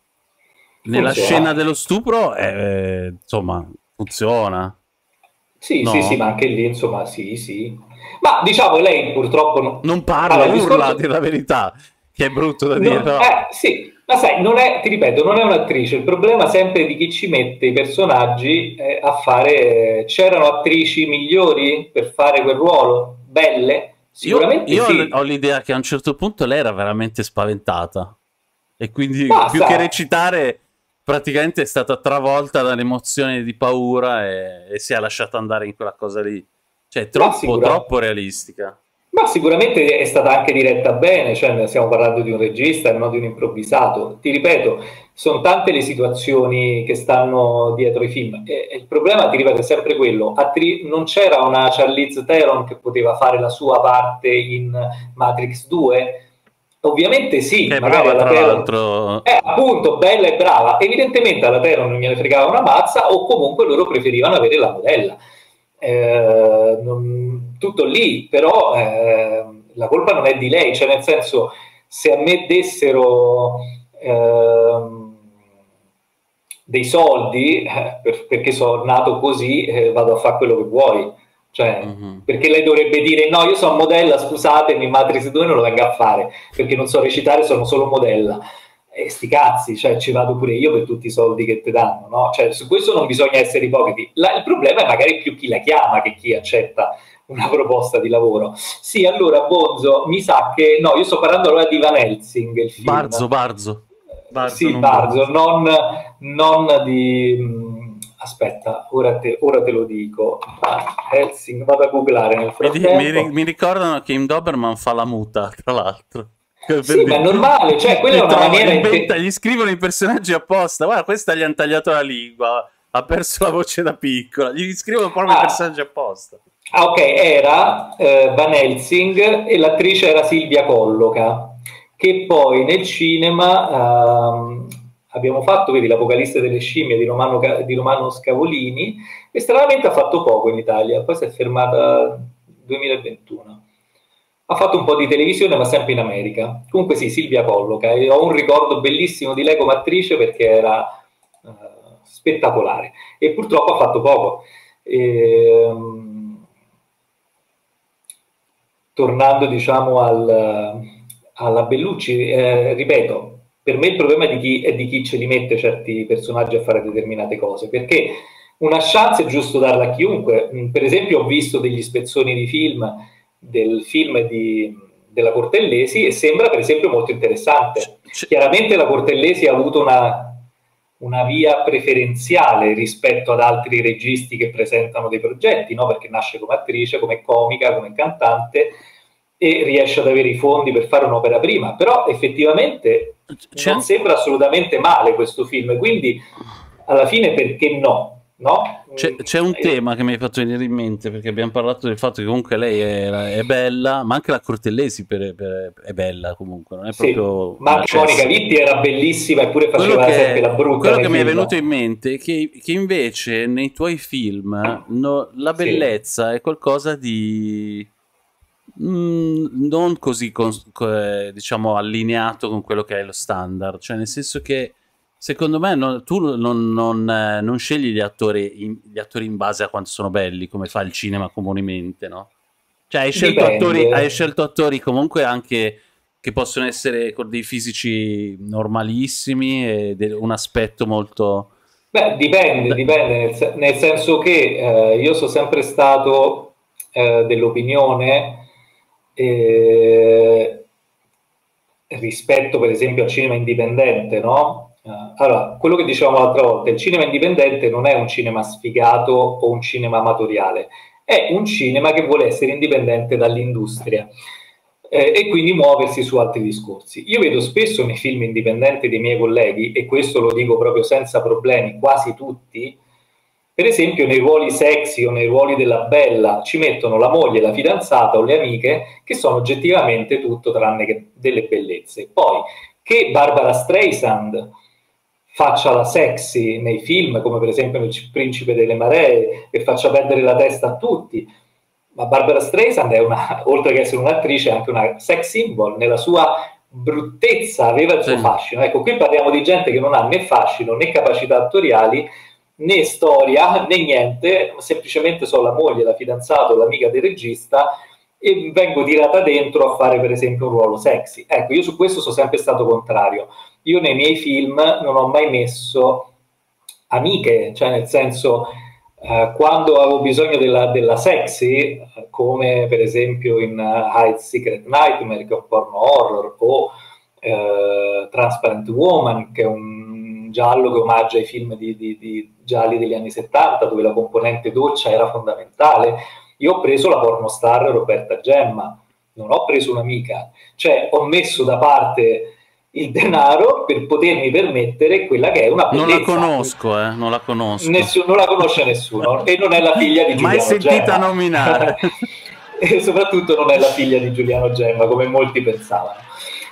[SPEAKER 1] nella scena dello stupro, eh, insomma, funziona.
[SPEAKER 2] Sì, no? sì, sì, ma anche lì, insomma, sì, sì. Ma diciamo, lei purtroppo...
[SPEAKER 1] Non, non parla, allora, urla, discorso... la verità, che è brutto da dire. No,
[SPEAKER 2] eh, sì, ma sai, non è, ti ripeto, non è un'attrice, il problema è sempre di chi ci mette i personaggi eh, a fare... C'erano attrici migliori per fare quel ruolo? Belle? Sicuramente
[SPEAKER 1] io,
[SPEAKER 2] io
[SPEAKER 1] sì. ho l'idea che a un certo punto lei era veramente spaventata e quindi ma, più che recitare praticamente è stata travolta dall'emozione di paura e, e, si è lasciata andare in quella cosa lì. Cioè, troppo, troppo realistica.
[SPEAKER 2] Ma sicuramente è stata anche diretta bene, cioè stiamo parlando di un regista e non di un improvvisato. Ti ripeto, sono tante le situazioni che stanno dietro i film. E, e il problema, ti ripeto, è sempre quello. Attri- non c'era una Charlize Theron che poteva fare la sua parte in Matrix 2? Ovviamente sì,
[SPEAKER 1] che magari brava, alla Theron...
[SPEAKER 2] Eh, appunto, bella e brava. Evidentemente alla Theron non gliene fregava una mazza o comunque loro preferivano avere la modella. Eh, non, tutto lì, però eh, la colpa non è di lei, cioè nel senso se a me dessero eh, dei soldi, eh, per, perché sono nato così, eh, vado a fare quello che vuoi. Cioè, uh-huh. perché lei dovrebbe dire no, io sono modella, scusatemi, Matrix 2 non lo venga a fare, perché non so recitare, sono solo modella e sti cazzi, cioè ci vado pure io per tutti i soldi che ti danno, no? Cioè, su questo non bisogna essere ipocriti. La, il problema è magari più chi la chiama che chi accetta una proposta di lavoro. Sì, allora, Bonzo, mi sa che... No, io sto parlando allora di Van Helsing, il film.
[SPEAKER 1] Barzo, Barzo.
[SPEAKER 2] Barzo sì, non Barzo, non, non, di... Aspetta, ora te, ora te, lo dico. Helsing, vado a googlare nel frattempo.
[SPEAKER 1] Mi, mi, mi ricordano che Im Doberman fa la muta, tra l'altro.
[SPEAKER 2] Sì, ma è normale, cioè quella è una trova, maniera...
[SPEAKER 1] Inventa, Gli scrivono i personaggi apposta, guarda, questa gli hanno tagliato la lingua, ha perso la voce da piccola, gli scrivono proprio ah. i personaggi apposta.
[SPEAKER 2] Ah, ok, era eh, Van Helsing e l'attrice era Silvia Colloca, che poi nel cinema ehm, abbiamo fatto, vedi, l'Apocalisse delle scimmie di Romano, di Romano Scavolini, e stranamente ha fatto poco in Italia, poi si è fermata nel 2021 ha fatto un po' di televisione, ma sempre in America. Comunque sì, Silvia Colloca. E ho un ricordo bellissimo di lei come attrice perché era uh, spettacolare. E purtroppo ha fatto poco. E, um, tornando, diciamo, al, alla Bellucci, eh, ripeto, per me il problema è di, chi, è di chi ce li mette certi personaggi a fare determinate cose, perché una chance è giusto darla a chiunque. Per esempio ho visto degli spezzoni di film del film di, della Cortellesi e sembra per esempio molto interessante. C- Chiaramente la Cortellesi ha avuto una, una, via preferenziale rispetto ad altri registi che presentano dei progetti, no? perché nasce come attrice, come comica, come cantante e riesce ad avere i fondi per fare un'opera prima, però effettivamente C'è... non sembra assolutamente male questo film, quindi alla fine perché no? no?
[SPEAKER 1] C'è, c'è un tema che mi hai fatto venire in mente perché abbiamo parlato del fatto che comunque lei è, è bella, ma anche la Cortellesi per, per, è bella comunque, non è sì, proprio...
[SPEAKER 2] Ma anche Monica Vitti era bellissima eppure faceva che, sempre la brutta.
[SPEAKER 1] Quello che film. mi è venuto in mente è che, che invece nei tuoi film no, la bellezza sì. è qualcosa di... Mm, non così con, diciamo allineato con quello che è lo standard, cioè nel senso che Secondo me non, tu non, non, eh, non scegli gli attori, in, gli attori, in, base a quanto sono belli, come fa il cinema comunemente, no? Cioè hai scelto, attori, hai scelto attori comunque anche che possono essere con dei fisici normalissimi e un aspetto molto...
[SPEAKER 2] Beh, dipende, dipende, nel, nel senso che eh, io sono sempre stato eh, dell'opinione eh, rispetto per esempio al cinema indipendente, no? Uh, allora, quello che dicevamo l'altra volta, il cinema indipendente non è un cinema sfigato o un cinema amatoriale, è un cinema che vuole essere indipendente dall'industria eh, e quindi muoversi su altri discorsi. Io vedo spesso nei film indipendenti dei miei colleghi, e questo lo dico proprio senza problemi, quasi tutti, per esempio nei ruoli sexy o nei ruoli della bella ci mettono la moglie, la fidanzata o le amiche che sono oggettivamente tutto tranne che delle bellezze. Poi che Barbara Streisand faccia la sexy nei film, come per esempio nel Principe delle Maree, e faccia perdere la testa a tutti. Ma Barbara Streisand è una, [laughs] oltre che essere un'attrice, anche una sex symbol nella sua bruttezza, aveva il suo sì. fascino. Ecco, qui parliamo di gente che non ha né fascino né capacità attoriali, né storia, né niente, semplicemente sono la moglie, la fidanzata, l'amica del regista e vengo tirata dentro a fare per esempio un ruolo sexy. Ecco, io su questo sono sempre stato contrario. Io nei miei film non ho mai messo amiche, cioè nel senso eh, quando avevo bisogno della, della, sexy, come per esempio in uh, Hide Secret Nightmare, che è un porno horror, o eh, Transparent Woman, che è un giallo che omaggia i film di, di, di gialli degli anni 70, dove la componente doccia era fondamentale, io ho preso la pornostar Roberta Gemma, non ho preso un'amica, cioè ho messo da parte il denaro per potermi permettere quella che è una
[SPEAKER 1] bellezza. Non la conosco, eh, non la conosco.
[SPEAKER 2] Nessuno, non la conosce nessuno e non è la figlia di [laughs] Giuliano
[SPEAKER 1] Mai sentita Gemma. nominare. [laughs]
[SPEAKER 2] e soprattutto non è la figlia di Giuliano Gemma, come molti pensavano.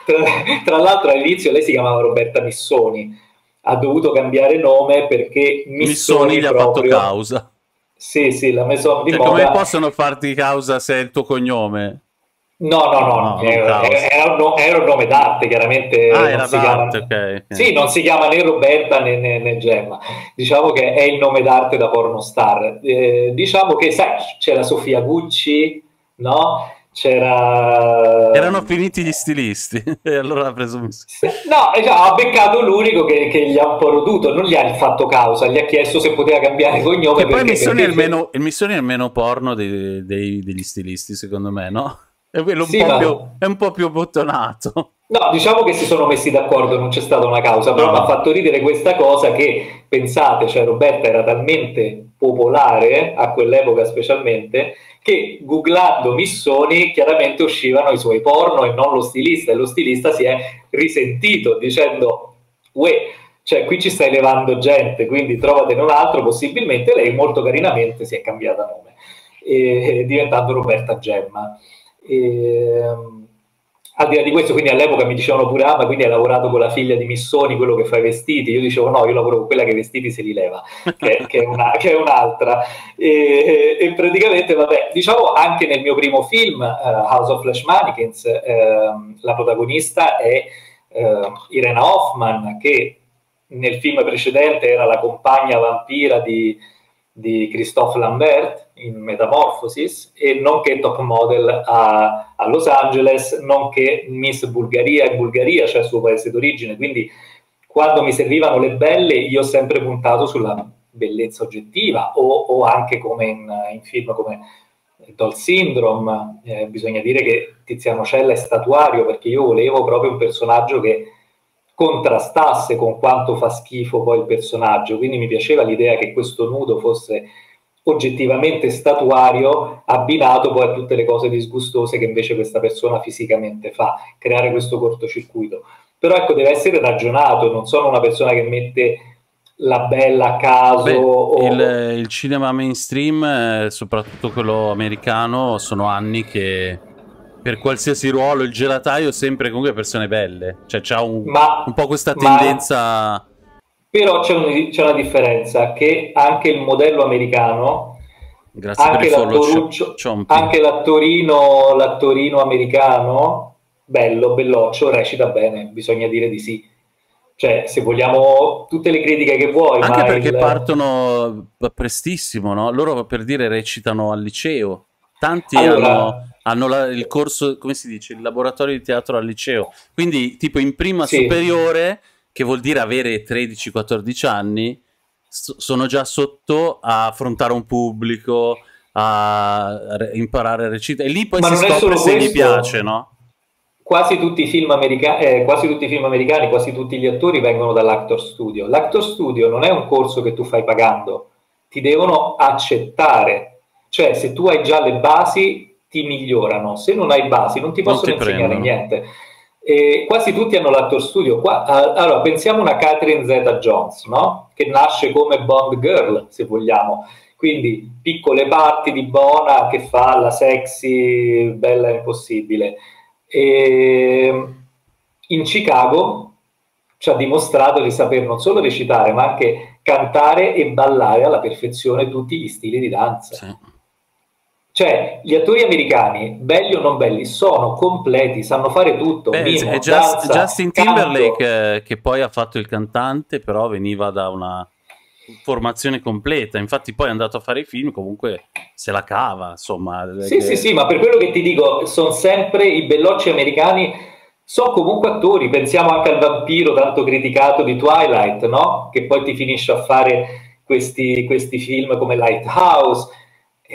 [SPEAKER 2] Tra, tra l'altro all'inizio lei si chiamava Roberta Missoni, ha dovuto cambiare nome perché Missoni,
[SPEAKER 1] Missoni gli proprio... ha fatto causa
[SPEAKER 2] sì, sì, la maison di
[SPEAKER 1] cioè,
[SPEAKER 2] moda...
[SPEAKER 1] Come possono farti causa se è il tuo cognome?
[SPEAKER 2] No, no, no, no era, era, un, era, un, nome d'arte, chiaramente.
[SPEAKER 1] Ah, era d'arte, chiama... okay,
[SPEAKER 2] okay. Sì, non si chiama né Roberta né, né, né, Gemma. Diciamo che è il nome d'arte da pornostar. Eh, diciamo che, sai, c'era Sofia Gucci, no? C'era...
[SPEAKER 1] Erano finiti gli stilisti [laughs] e allora ha preso...
[SPEAKER 2] No, cioè, ha beccato l'unico che, che, gli ha un po' roduto, non gli ha fatto causa, gli ha chiesto se poteva cambiare cognome.
[SPEAKER 1] E poi Missioni, perché... è, il meno, il Missioni è il meno porno dei, dei, degli stilisti, secondo me, no? È, un, sì, po più, è un po' più bottonato.
[SPEAKER 2] No, diciamo che si sono messi d'accordo, non c'è stata una causa, però no. mi ha fatto ridere questa cosa che, pensate, cioè Roberta era talmente popolare, a quell'epoca specialmente, che googlando Missoni chiaramente uscivano i suoi porno e non lo stilista, e lo stilista si è risentito dicendo, uè, cioè qui ci stai levando gente, quindi trovatene un altro, possibilmente lei molto carinamente si è cambiata nome, e, diventando Roberta Gemma. E, al di là di questo, quindi all'epoca mi dicevano pure, ah, ma quindi hai lavorato con la figlia di Missoni, quello che fa i vestiti. Io dicevo, no, io lavoro con quella che i vestiti se li leva, che, che, è, una, che è, un'altra. E, e, praticamente, vabbè, diciamo anche nel mio primo film, uh, House of Flash Mannequins, uh, la protagonista è uh, Irena Hoffman, che nel film precedente era la compagna vampira di, di Christophe Lambert in Metamorphosis e nonché top model a, a, Los Angeles, nonché Miss Bulgaria e Bulgaria, cioè il suo paese d'origine. Quindi quando mi servivano le belle io ho sempre puntato sulla bellezza oggettiva o, o anche come in, in, film come Doll Syndrome. Eh, bisogna dire che Tiziano Cella è statuario perché io volevo proprio un personaggio che contrastasse con quanto fa schifo poi il personaggio, quindi mi piaceva l'idea che questo nudo fosse oggettivamente statuario abbinato poi a tutte le cose disgustose che invece questa persona fisicamente fa, creare questo cortocircuito. Però ecco, deve essere ragionato, non sono una persona che mette la bella a caso. Beh,
[SPEAKER 1] o... il, il, cinema mainstream, eh, soprattutto quello americano, sono anni che per qualsiasi ruolo il gelataio sempre comunque persone belle. Cioè c'ha un, ma, un po' questa tendenza... Ma,
[SPEAKER 2] però c'è, un, c'è, una differenza, che anche il modello americano...
[SPEAKER 1] Grazie anche
[SPEAKER 2] l'attoruccio, anche l'attorino, l'attorino americano, bello, belloccio, recita bene, bisogna dire di sì cioè, se vogliamo tutte le critiche che vuoi.
[SPEAKER 1] Anche perché il... partono prestissimo, no? Loro per dire recitano al liceo. Tanti allora... hanno, hanno la, il corso, come si dice, il laboratorio di teatro al liceo. Quindi, tipo in prima sì. superiore, che vuol dire avere 13-14 anni, so, sono già sotto a affrontare un pubblico, a imparare a recitare. E lì poi Ma si scopre se questo. gli piace, no?
[SPEAKER 2] quasi tutti, america- eh, quasi tutti i film americani, quasi tutti gli attori vengono dall'Actor Studio. L'Actor Studio non è un corso che tu fai pagando, ti devono accettare. Cioè, se tu hai già le basi, ti migliorano. Se non hai basi, non ti possono non ti insegnare prendono. niente. E quasi tutti hanno l'Actor Studio. Qua, allora, pensiamo a una Catherine Zeta-Jones, no? che nasce come Bond Girl, se vogliamo. Quindi piccole parti di Bona che fa la sexy, bella impossibile e in Chicago ci ha dimostrato di saper non solo recitare, ma anche cantare e ballare alla perfezione tutti gli stili di danza. Sì. Cioè, gli attori americani, belli o non belli, sono completi, sanno fare tutto.
[SPEAKER 1] Beh, mimo, Just, danza, Justin Timberlake, eh, che poi ha fatto il cantante, però veniva da una formazione completa. Infatti, poi è andato a fare i film, comunque se la cava. Insomma,
[SPEAKER 2] sì, che... sì, sì, ma per quello che ti dico, sono sempre i bellocci americani. Sono comunque attori, pensiamo anche al vampiro tanto criticato di Twilight, no? Che poi ti finisce a fare questi, questi film come Lighthouse,
[SPEAKER 1] eh,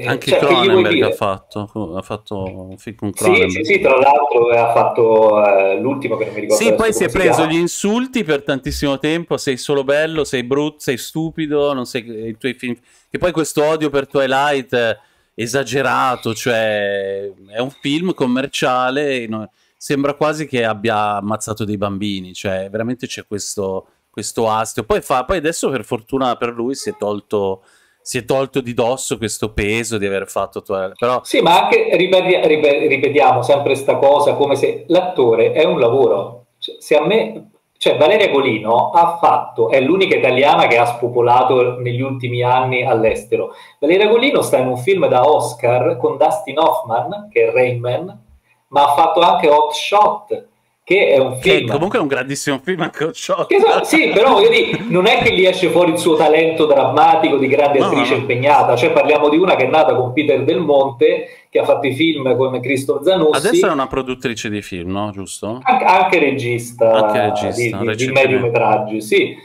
[SPEAKER 1] Anche cioè, Cronenberg ha fatto, ha fatto un film con Cronenberg.
[SPEAKER 2] Sì, sì, sì, tra l'altro ha fatto eh, l'ultimo che non mi ricordo.
[SPEAKER 1] Sì, poi si è preso gli insulti per tantissimo tempo, sei solo bello, sei brutto, sei stupido, non sei i tuoi film... Che poi questo odio per Twilight è esagerato, cioè è un film commerciale, no? sembra quasi che abbia ammazzato dei bambini, cioè veramente c'è questo, questo astio. Poi, fa, poi adesso per fortuna per lui si è tolto si è tolto di dosso questo peso di aver fatto però
[SPEAKER 2] sì ma anche ripeti, ripetiamo sempre questa cosa come se l'attore è un lavoro. Cioè, se a me cioè Valeria Colino ha fatto è l'unica italiana che ha spopolato negli ultimi anni all'estero. Valeria Colino sta in un film da Oscar con Dustin Hoffman che è Rain Man ma ha fatto anche Hot Shot che è un film.
[SPEAKER 1] Che comunque è un grandissimo film anche Shot.
[SPEAKER 2] So, sì, però dire, non è che gli esce fuori il suo talento drammatico di grande no, attrice no. impegnata, cioè parliamo di una che è nata con Peter Del Monte, che ha fatto i film come Cristo Zanussi.
[SPEAKER 1] Adesso è una produttrice di film, no? Giusto?
[SPEAKER 2] Anche, anche regista, anche regista di, di, di mediometraggi, sì.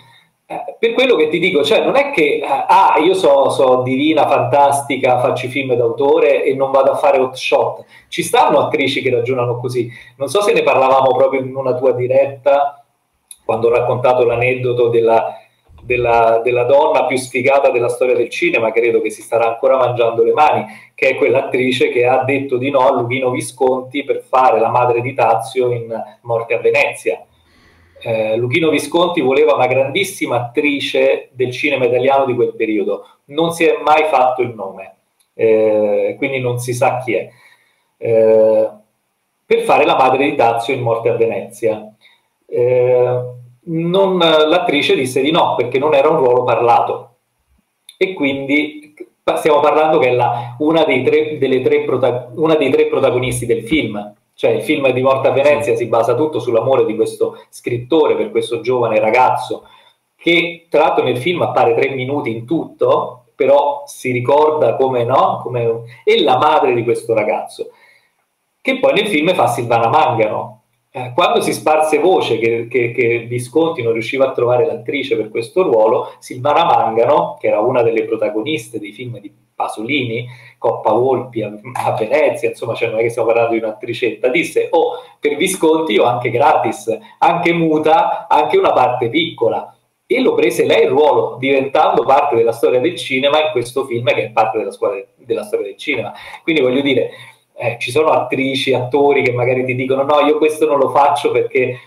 [SPEAKER 2] Eh, per quello che ti dico, cioè non è che ah, io so, so, divina, fantastica, faccio film d'autore e non vado a fare hot shot. Ci stanno attrici che ragionano così. Non so se ne parlavamo proprio in una tua diretta quando ho raccontato l'aneddoto della, della, della donna più sfigata della storia del cinema, credo che si starà ancora mangiando le mani, che è quell'attrice che ha detto di no a Luchino Visconti per fare la madre di Tazio in Morte a Venezia eh, Luchino Visconti voleva una grandissima attrice del cinema italiano di quel periodo, non si è mai fatto il nome, eh, quindi non si sa chi è, eh, per fare la madre di Tazio in Morte a Venezia. Eh, non, l'attrice disse di no perché non era un ruolo parlato. E quindi stiamo parlando che è la, una, dei tre, tre prota- una dei tre protagonisti del film, cioè il film di Morta a Venezia si basa tutto sull'amore di questo scrittore per questo giovane ragazzo che tra l'altro nel film appare tre minuti in tutto, però si ricorda come no, come... e la madre di questo ragazzo, che poi nel film fa Silvana Mangano. Eh, quando si sparse voce che, che, che, Visconti non riusciva a trovare l'attrice per questo ruolo, Silvana Mangano, che era una delle protagoniste dei film di Pasolini, Coppa Volpi a, a Venezia, insomma, cioè non è che stiamo parlando di un'attricetta, disse, oh, per Visconti ho anche gratis, anche muta, anche una parte piccola. E lo prese lei il ruolo, diventando parte della storia del cinema in questo film che è parte della, scuola, della storia del cinema. Quindi voglio dire, eh, ci sono attrici, attori che magari ti dicono no, io questo non lo faccio perché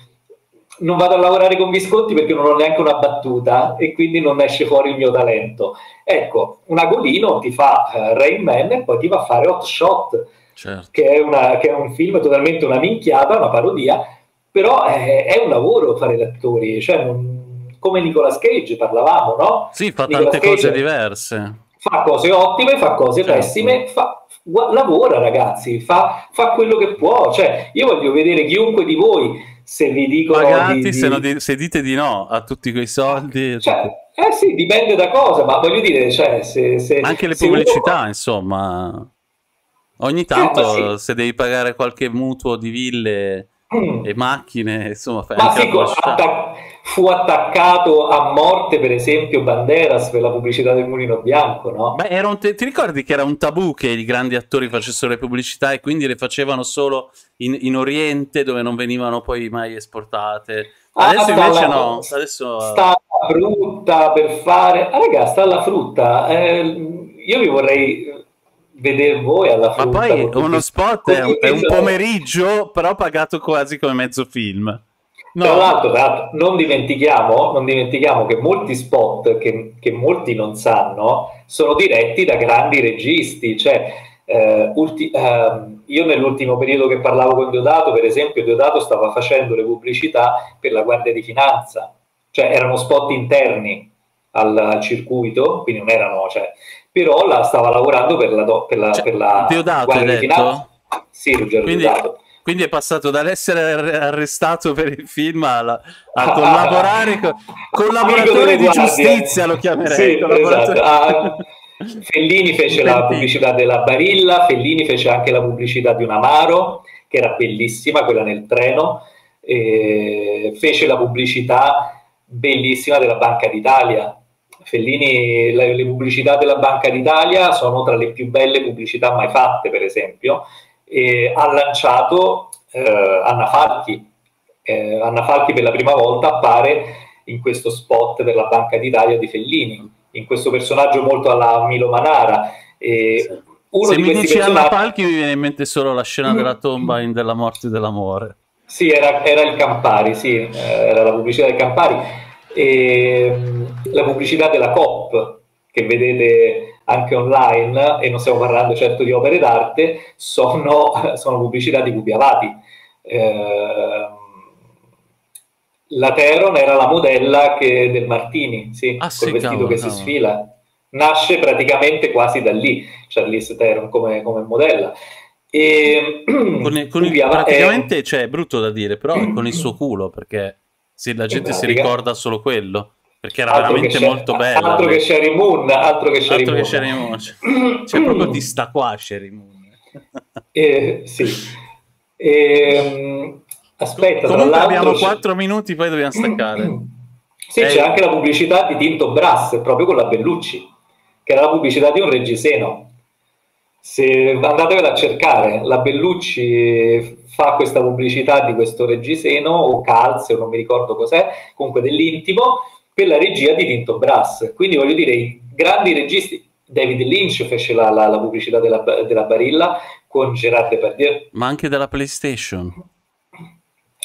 [SPEAKER 2] non vado a lavorare con Visconti perché non ho neanche una battuta e quindi non esce fuori il mio talento. Ecco, un Agolino ti fa uh, Rain Man e poi ti va a fare Hot Shot, certo. che, è una, che, è un film totalmente una minchiata, una parodia, però è, è un lavoro fare gli attori, cioè non, come Nicolas Cage parlavamo, no?
[SPEAKER 1] Sì, fa Nicolas tante Cage cose diverse.
[SPEAKER 2] Fa cose ottime, fa cose certo. pessime, fa, lavora ragazzi, fa, fa quello che può, cioè io voglio vedere chiunque di voi se vi dicono
[SPEAKER 1] pagati
[SPEAKER 2] di,
[SPEAKER 1] se, di... se, dite di no a tutti quei soldi
[SPEAKER 2] cioè, eh sì dipende da cosa ma voglio dire cioè, se, se,
[SPEAKER 1] anche le pubblicità uno... insomma ogni eh, tanto sì. se devi pagare qualche mutuo di ville mm. e macchine insomma fai
[SPEAKER 2] ma sì, attac- fu attaccato a morte per esempio Banderas per la pubblicità del Mulino Bianco no?
[SPEAKER 1] Beh, te- ti ricordi che era un tabù che i grandi attori facessero le pubblicità e quindi le facevano solo in, in Oriente dove non venivano poi mai esportate. Ah, Adesso ah, invece no. Adesso...
[SPEAKER 2] Sta alla frutta per fare. Ah, raga, sta alla frutta. Eh, io vi vorrei vedere voi alla frutta.
[SPEAKER 1] Ma poi uno spot è un, è un pomeriggio, però pagato quasi come mezzo film.
[SPEAKER 2] No. Tra l'altro, tra l'altro non, dimentichiamo, non, dimentichiamo, che molti spot che, che, molti non sanno sono diretti da grandi registi, cioè eh, ulti, eh, io nell'ultimo periodo che parlavo con Diodato, per esempio, Diodato stava facendo le pubblicità per la Guardia di Finanza, cioè erano spot interni al, al circuito, quindi non erano, cioè, però la stava lavorando per la, per la, cioè, per la
[SPEAKER 1] Guardia di Finanza.
[SPEAKER 2] Sì, Ruggero
[SPEAKER 1] quindi,
[SPEAKER 2] Diodato.
[SPEAKER 1] Quindi è passato dall'essere arrestato per il film alla, a [laughs] collaborare con collaboratore di giustizia, lo chiamerei. Sì, esatto.
[SPEAKER 2] ah, Fellini fece la pubblicità della Barilla, Fellini fece anche la pubblicità di un Amaro, che era bellissima, quella nel treno, e fece la pubblicità bellissima della Banca d'Italia. Fellini, le, le pubblicità della Banca d'Italia sono tra le più belle pubblicità mai fatte, per esempio, e ha lanciato eh, Anna Falchi. Eh, Anna Falchi per la prima volta appare in questo spot per la Banca d'Italia di Fellini in questo personaggio molto alla Milo Manara.
[SPEAKER 1] Uno Se mi dici personaggi... alla Palchi mi viene in mente solo la scena della tomba in Della morte e dell'amore.
[SPEAKER 2] Sì, era, era, il Campari, sì, eh, era la pubblicità del Campari. E, la pubblicità della COP, che vedete anche online, e non stiamo parlando certo di opere d'arte, sono, [laughs] sono pubblicità di Pupi Avati. Eh, la Teron era la modella che, del Martini, sì, ah, col vestito cavolo, che cavolo. si sfila. Nasce praticamente quasi da lì, Charlize Theron come, come modella.
[SPEAKER 1] E, con, [clears throat] con il, praticamente, è... cioè, è brutto da dire, però è con il suo culo, perché se la gente si ricorda solo quello, perché era altro veramente molto bello.
[SPEAKER 2] Altro che Sherry Moon, altro che Sherry altro
[SPEAKER 1] Moon. Che Sherry Moon. Cioè, cioè, [clears throat] proprio di sta qua Sherry Moon.
[SPEAKER 2] Eh, sì. E, Aspetta,
[SPEAKER 1] comunque abbiamo 4 minuti, poi dobbiamo [clears throat] staccare.
[SPEAKER 2] sì, eh. c'è anche la pubblicità di Tinto Brass, proprio con la Bellucci, che era la pubblicità di un reggiseno. Se andatevela a cercare, la Bellucci fa questa pubblicità di questo reggiseno, o calze, non mi ricordo cos'è, comunque dell'intimo, per la regia di Tinto Brass. Quindi voglio dire, i grandi registi, David Lynch fece la, la, la pubblicità della, della Barilla con Gerard Depardieu.
[SPEAKER 1] Ma anche della PlayStation.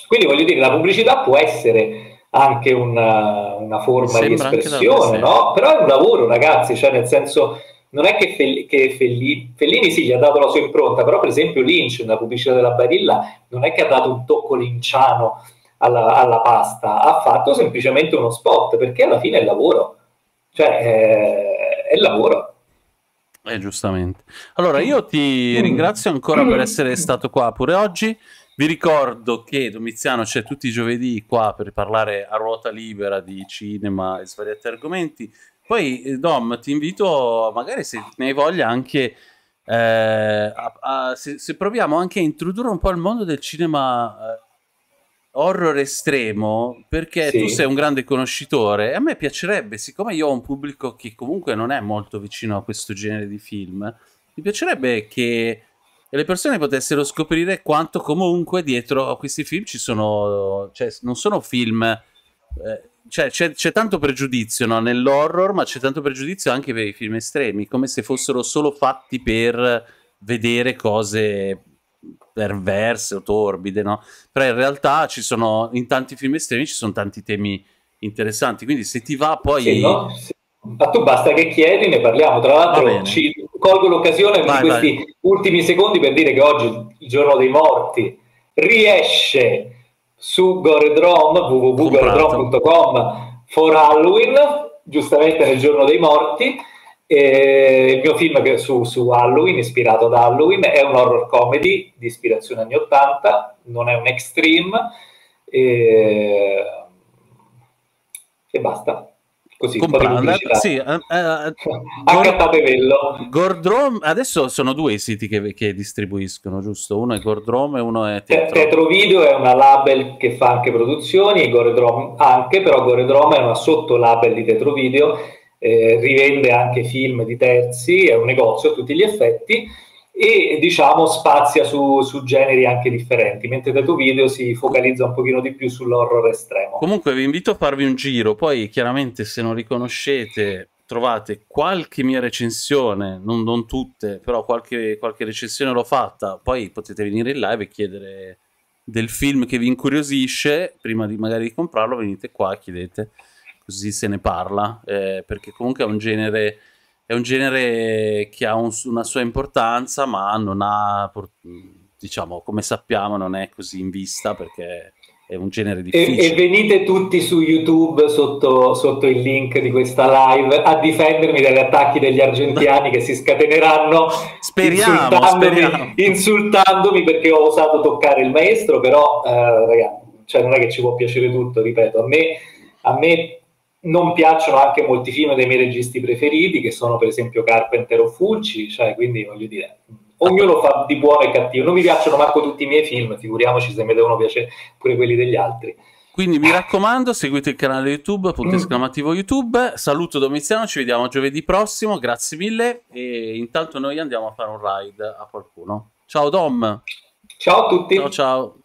[SPEAKER 2] Quindi voglio dire, la pubblicità può essere anche una, una forma di espressione, no? Però è un lavoro, ragazzi, cioè nel senso non è che, Fell- che Fellini, Fellini sì gli ha dato la sua impronta, però per esempio Lynch nella pubblicità della Barilla non è che ha dato un tocco linciano alla, alla pasta, ha fatto semplicemente uno spot, perché alla fine è lavoro, cioè è, è lavoro.
[SPEAKER 1] Eh, giustamente. Allora, io ti mm. ringrazio ancora per essere stato qua pure oggi. Vi ricordo che Domiziano c'è tutti i giovedì qua per parlare a ruota libera di cinema e svariati argomenti. Poi, eh, Dom, ti invito, magari se ne hai voglia, anche eh, a, a, se, se, proviamo anche a introdurre un po' il mondo del cinema eh, horror estremo, perché sì. tu sei un grande conoscitore e a me piacerebbe, siccome io ho un pubblico che comunque non è molto vicino a questo genere di film, mi piacerebbe che le persone potessero scoprire quanto comunque dietro a questi film ci sono, cioè non sono film, eh, cioè c'è, c'è, tanto pregiudizio no? nell'horror, ma c'è tanto pregiudizio anche per i film estremi, come se fossero solo fatti per vedere cose perverse o torbide, no? Però in realtà ci sono, in tanti film estremi ci sono tanti temi interessanti, quindi se ti va poi...
[SPEAKER 2] Sì, no? Ma tu basta che chiedi, ne parliamo. Tra l'altro ci colgo l'occasione vai, di questi vai. ultimi secondi per dire che oggi, il giorno dei morti, riesce su Goredrom, www.goredrom.com for Halloween, giustamente nel giorno dei morti, e il mio film su, su, Halloween, ispirato ad Halloween, è un horror comedy di ispirazione anni 80, non è un extreme e, e basta. Così,
[SPEAKER 1] Compranda, sì, uh, uh,
[SPEAKER 2] Gord-
[SPEAKER 1] Gordrom, adesso sono due i siti che, che, distribuiscono, giusto? Uno è Gordrom e uno è
[SPEAKER 2] Tetro. Tetro Video è una label che fa anche produzioni Goredrom anche, però Goredrom è una sottolabel di Tetro Video eh, rivende anche film di terzi, è un negozio a tutti gli effetti e diciamo spazia su, su generi anche differenti, mentre Teto Video si focalizza un pochino di più sull'horror estremo.
[SPEAKER 1] Comunque vi invito a farvi un giro, poi chiaramente se non riconoscete trovate qualche mia recensione, non, non tutte, però qualche, qualche recensione l'ho fatta, poi potete venire in live e chiedere del film che vi incuriosisce, prima di magari comprarlo venite qua e chiedete così se ne parla, eh, perché comunque è un genere, è un genere che ha un, una sua importanza, ma non ha, diciamo, come sappiamo, non è così in vista perché è un genere difficile.
[SPEAKER 2] E, e venite tutti su YouTube sotto, sotto, il link di questa live a difendermi dagli attacchi degli argentiani che si scateneranno
[SPEAKER 1] speriamo, insultandomi, speriamo.
[SPEAKER 2] insultandomi perché ho osato toccare il maestro, però eh, ragazzi, cioè non è che ci può piacere tutto, ripeto, a me, a me non piacciono anche molti film dei miei registi preferiti, che sono per esempio Carpenter o Fulci, cioè, quindi voglio dire, ognuno fa di buono e cattivo. Non mi piacciono manco tutti i miei film, figuriamoci se mi devono piacere pure quelli degli altri.
[SPEAKER 1] Quindi mi raccomando, seguite il canale YouTube, punto mm. esclamativo YouTube. Saluto Domiziano, ci vediamo giovedì prossimo, grazie mille. E intanto noi andiamo a fare un ride a qualcuno. Ciao Dom.
[SPEAKER 2] Ciao a tutti.
[SPEAKER 1] Ciao ciao.